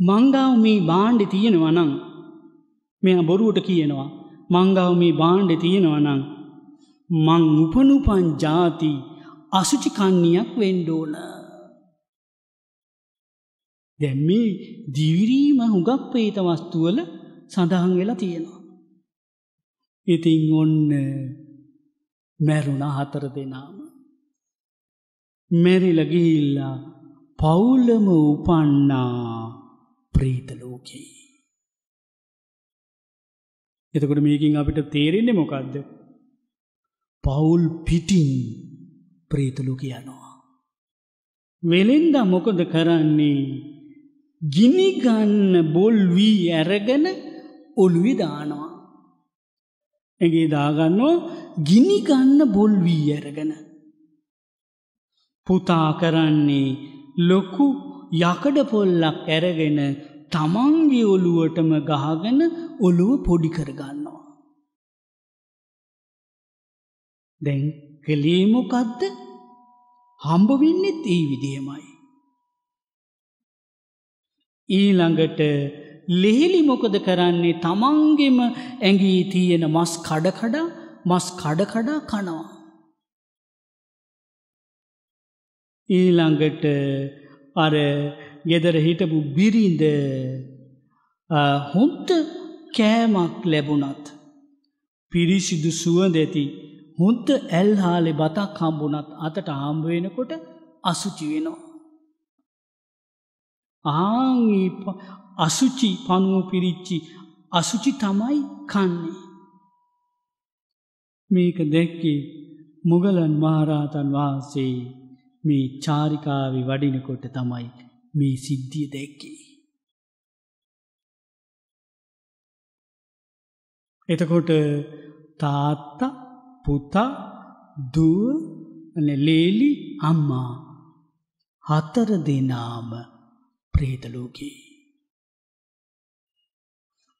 S1: මංගාව මේ බාණ්ඩි තියෙනවනං මෙ බොරුවට කියනවා මංගාව මේ බාණ්ඩ තියෙනවනං මං උපනුපන් ජාති අසුචිකන්නයක් වෙන්ඩෝන. දැම්මේ දිවිරීම හුඟක් පේත වස්තුවල සඳහන් වෙලා තියෙනවා. ඉතිං ඔන්න මැරුණ හතර දෙනාම. මැරිලගිහිල්ලා පවුලම උපන්නා ප්‍රීතලෝකී. එතකොට මේකින් අපිට තේරෙන්නේ මොකක්ද. පවුල් පිටින් ප්‍රීතලු කියනවා. වෙලෙන්ද මොකද කරන්නේ ගිනිගන්න බොල් වී ඇරගෙන ඔළුවි දානවා. ඇගේ දාගන්නෝ ගිනිගන්න බොල් වී ඇරගෙන. පුතා කරන්නේ ලොකු යකඩ පොල්ලක් ඇරගෙන තමන්ගේ ඔළුවටම ගහගෙන ඔළුව පොඩි කරගන්නවා. දැන් කළේමොකක්ද හම්බවෙන්නෙත් ඒ විදිහමයි. ඊළඟට ලෙහෙලි මොකද කරන්නේ තමන්ගෙම ඇඟී තියෙන මස් කඩකඩ මස් කඩකඩා කනවා. ඊළඟට අර ගෙදර හිටපු බිරිඳ හොන්ත කෑමක් ලැබුණත් පිරිසිදු සුවඳ ඇති හොන්ත ඇල්හාලෙ බතක් හම්බුනත් අතට හම්බුවෙනකොට අසුචි වෙනවා. ආං අසුචි පනුව පිරිච්චි අසුචි තමයි කන්නේ. මේක දැක්කේ මුගලන් මහරහතන් වහන්සේ මේ චාරිකාවි වඩිනකොට තමයි මේ සිද්ධිය දැක්කේ. එතකොට තාත්තා පුතා දුව ලේලි අම්මා හතර දෙනාම ප්‍රේතලෝකී.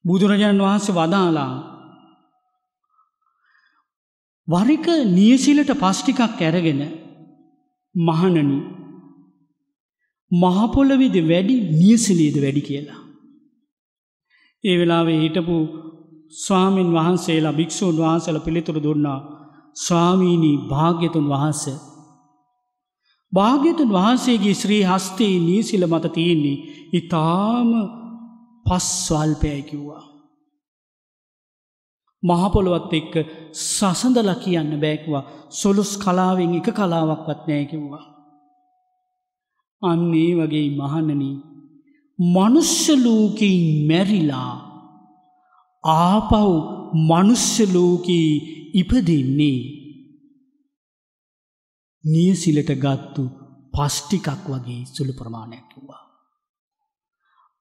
S1: බුදුරජාණන් වහන්සේ වදාලා වරික නියසිලට පස්්ටිකක් ඇරගෙන මහනනි මහපොලවිද වැඩි නියසිලේද වැඩි කියලා. ඒ වෙලාවේ හිටපු ස්වාමීන් වහන්සේලා භික්‍ෂූන් වහන්සල පිළිතුරු දුන්නා ස්වාමීණී භාග්‍යතුන් වහන්ස. භාග්‍යතුන් වහන්සේගේ ශ්‍රී හස්තේ නීසිල මත තියෙන්නේ ඉතාම පස්වල්පය කිව්වා. මහපොළොවත් එක්ක සසඳල කියන්න බෑක්වා සොලුස් කලාවෙන් එක කලාවක්වත් නෑකිව්වා. අන්නේ වගේ මහනනී මනුස්සලෝකයින් මැරිලා ආපව් මනුස්සලෝකී ඉපදින්නේ නියසිලට ගත්තු පස්්ටිකක් වගේ සුළු ප්‍රමාණයක් වවා.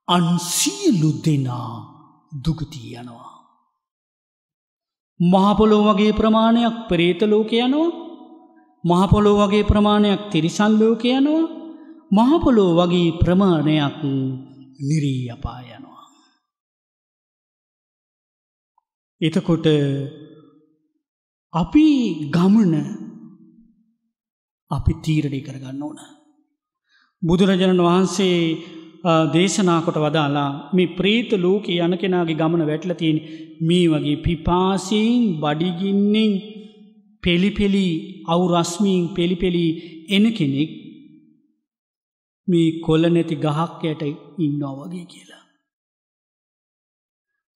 S1: අන්සියලු දෙනා දුගතිය යනවා. මහපොලෝ වගේ ප්‍රමාණයක් ප්‍රේතලෝක යනවා මහපොලෝ වගේ ප්‍රමාණයක් තිරිසල්ලෝක යනවා මහපොලෝ වගේ ප්‍රමාණයක් නිරී අපා යනවා. එතකොට අපි ගමන අපි තීරණය කරගන්න ඕන. බුදුරජාණන් වහන්සේ දේශනාකොට වදාලා මේ ප්‍රේත ලෝක යන කෙනගේ ගමන වැටලතින් මේ වගේ පිපාසයෙන් බඩිගින්නෙන් පෙළිපෙළි අවු රස්මීන් පෙළිපෙළි එන කෙනෙක් මේ කොල නැති ගහක් යට ඉන්නවා වගේ කියලා.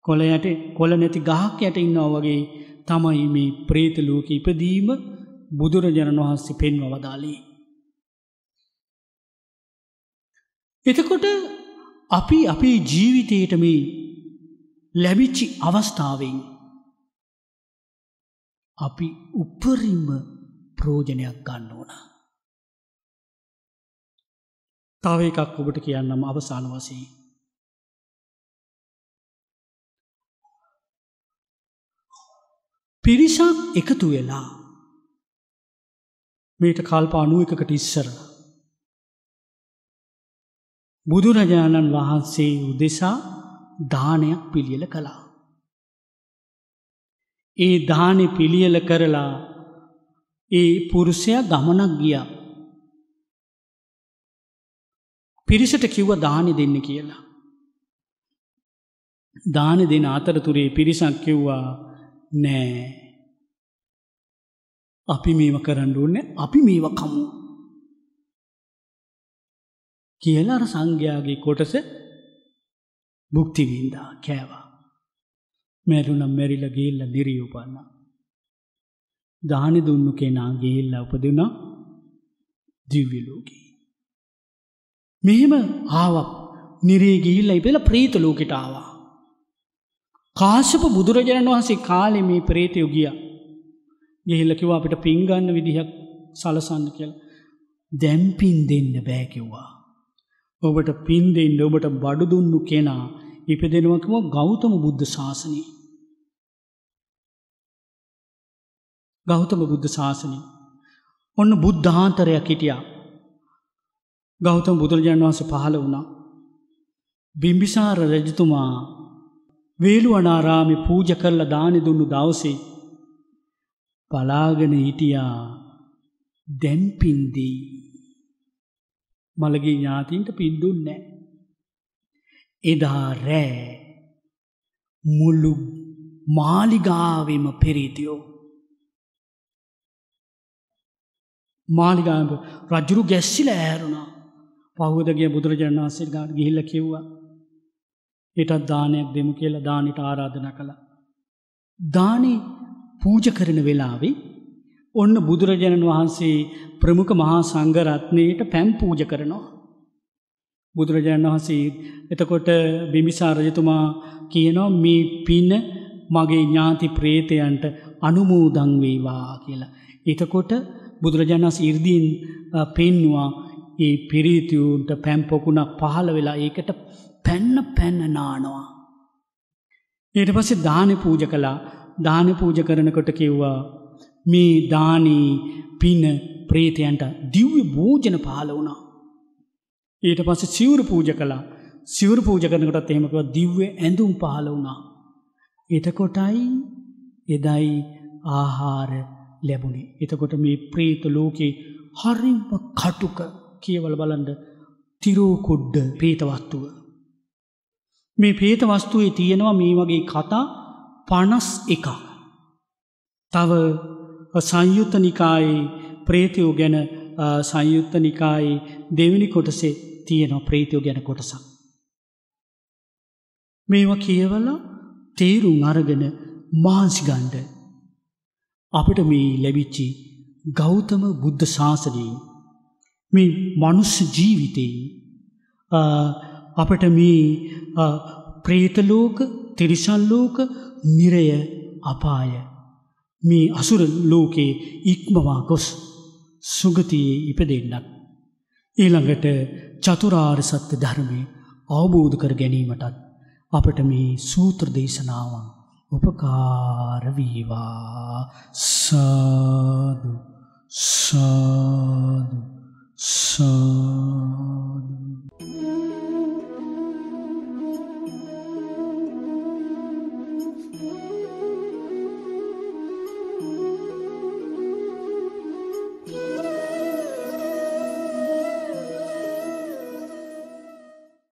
S1: කොල යට කොල නැති ගහක් යට ඉන්නවා වගේ තමයි මේ ප්‍රේත ලෝක ඉපදීම බුදුරජාණන් වහන්සේ පෙන්ව එතකොට අපි අපේ ජීවිතයට මේ ලැබිච්චි අවස්ථාවෙන් අපි උපරිම ප්‍රෝජනයක් ගන්න ඕන. තව එකක් ඔබට කියන්නම් අවසාන වසී. පිරිසක් එකතු වෙලා මේට කල්ප අනුව එකකට ඉස්සර. බුදුරජාණන් වහන්සේ උදෙසා දානයක් පිළියල කළා. ඒ දානෙ පිළියල කරලා ඒ පුරුෂය ගමනක් ගිය. පිරිසට කිව්ව දානි දෙන්න කියලා. දාන දෙන අතරතුරේ පිරිසක් කිව්වා නෑ අපි මේව කරන්න ඕන්න අපි මේව කමු. කියලර සංඝයාගේ කොටස බුක්තිවින්දා කෑවා. මැරුනම් මැරිල ගේල්ල දිරියූපන්න. දානි දුන්නු කෙනා ගේල්ල උපදුන දිව්‍යලෝකී. මෙහෙම ආවක් නිරේ ගිහිල්ල ඉපෙල ප්‍රීත ලෝකට ආවා. කාශප බුදුරජාණන් වහන්සේ කාලෙ මේ ප්‍රේතයෝ ගිය. ගෙහිල්ලකිව අපිට පින්ගන්න විදිහක් සලසන්න කියල දැම්පින් දෙන්න බෑකිව්වා. ඔබට පින් දෙන්න ඔබට බඩු දුන්නු කෙනා ඉපදෙනවකම ගෞතම බුද්ධ ශාසනී. ගෞතම බුද්ධ ශාසනී. ඔන්න බුද්ධාන්තරයක් හිටියා. ගෞතම බුදුරජාණන් වහන්ස පහළ වුණා. බිම්බිසාර රජතුමා වේලු අනාරාමි පූජ කරල දානි දුන්නු දවසේ පලාගෙන හිටියා දැම්පින්දී මළගේ ඥාතින්ට පින්දුන්නෑ. එදා රෑ මුල්ලු මාලිගාවම පෙරීතියෝ. මාලිගාව රජුරු ගැස්සිල ඇරුණා පහුදගේ බුදුරජාණන් වහන්සේ ගාට ගිහිල්ල කිව්වා. එටත් දානයක් දෙමු කියලා දානට ආරාධන කළ. දානි පූජ කරන වෙලාවේ ඔන්න බුදුරජාණන් වහන්සේ ප්‍රමුඛ මහා සංගරත්නයට පැම් පූජ කරනවා. බුදුරජාණන් වහන්සේ එතකොට බිමිසා රජතුමා කියනවා මේ පින්න මගේ ඥාති ප්‍රේතයන්ට අනුමූදංවේවා කියලා. එතකොට බුදුරජාණන්ස් ඉර්දීන් පෙන්වා ඒ පිරීතිවුන්ට පැම්පොකුණක් පහළ වෙලා ඒකට පැන්න පැන්න නානවා. ඊට පස්සේ දාන පූජ කලා දාන පූජ කරනකොට කිව්වා මේ දානී පින ප්‍රේතයන්ට දිව්‍ය භෝජන පහල වුණා. ඊට පස්ස සිවර පූජ කලා සිවර පූජ කරනකොටත් එහෙමකව දිව්‍ය ඇඳුම් පහල වුණා. එතකොටයි එදයි ආහාර ලැබුණේ. එතකොට මේ ප්‍රේත ලෝකේ හරිම්ම කටුක කියවල බලන්ඩ තිරෝකුඩ්ඩ පේතවස්තුව. මේ පේත වස්තුවේ තියෙනවා මේ වගේ කතා පනස් එකක්. තව සංයුත්ත නිකායේ ප්‍රේතියෝ ගැන සංයුත්ත නිකායේ දෙවනි කොටසේ තියෙනවා ප්‍රේතියෝ ගැන කොටසක්. මේවා කියවල තේරුම් අරගෙන මාන්සිගණ්ඩ අපට මේ ලැබිච්චි ගෞතම බුද්ධ ශාසනයෙන් මේ මනුස්ස ජීවිතයෙන් අපට මේ ප්‍රේතලෝක තිරිසල්ලෝක නිරය අපාය මේ අසුර ලෝකයේ ඉක්මවා ගොස් සුගතියේ ඉපදෙන්නක්. ඊළඟට චතුරාර් සත්‍ය ධර්මය අවබෝධ කර ගැනීමටත් අපට මේ සූත්‍ර දේශනාවන් උපකාරවීවා සාදු සාදු සාදු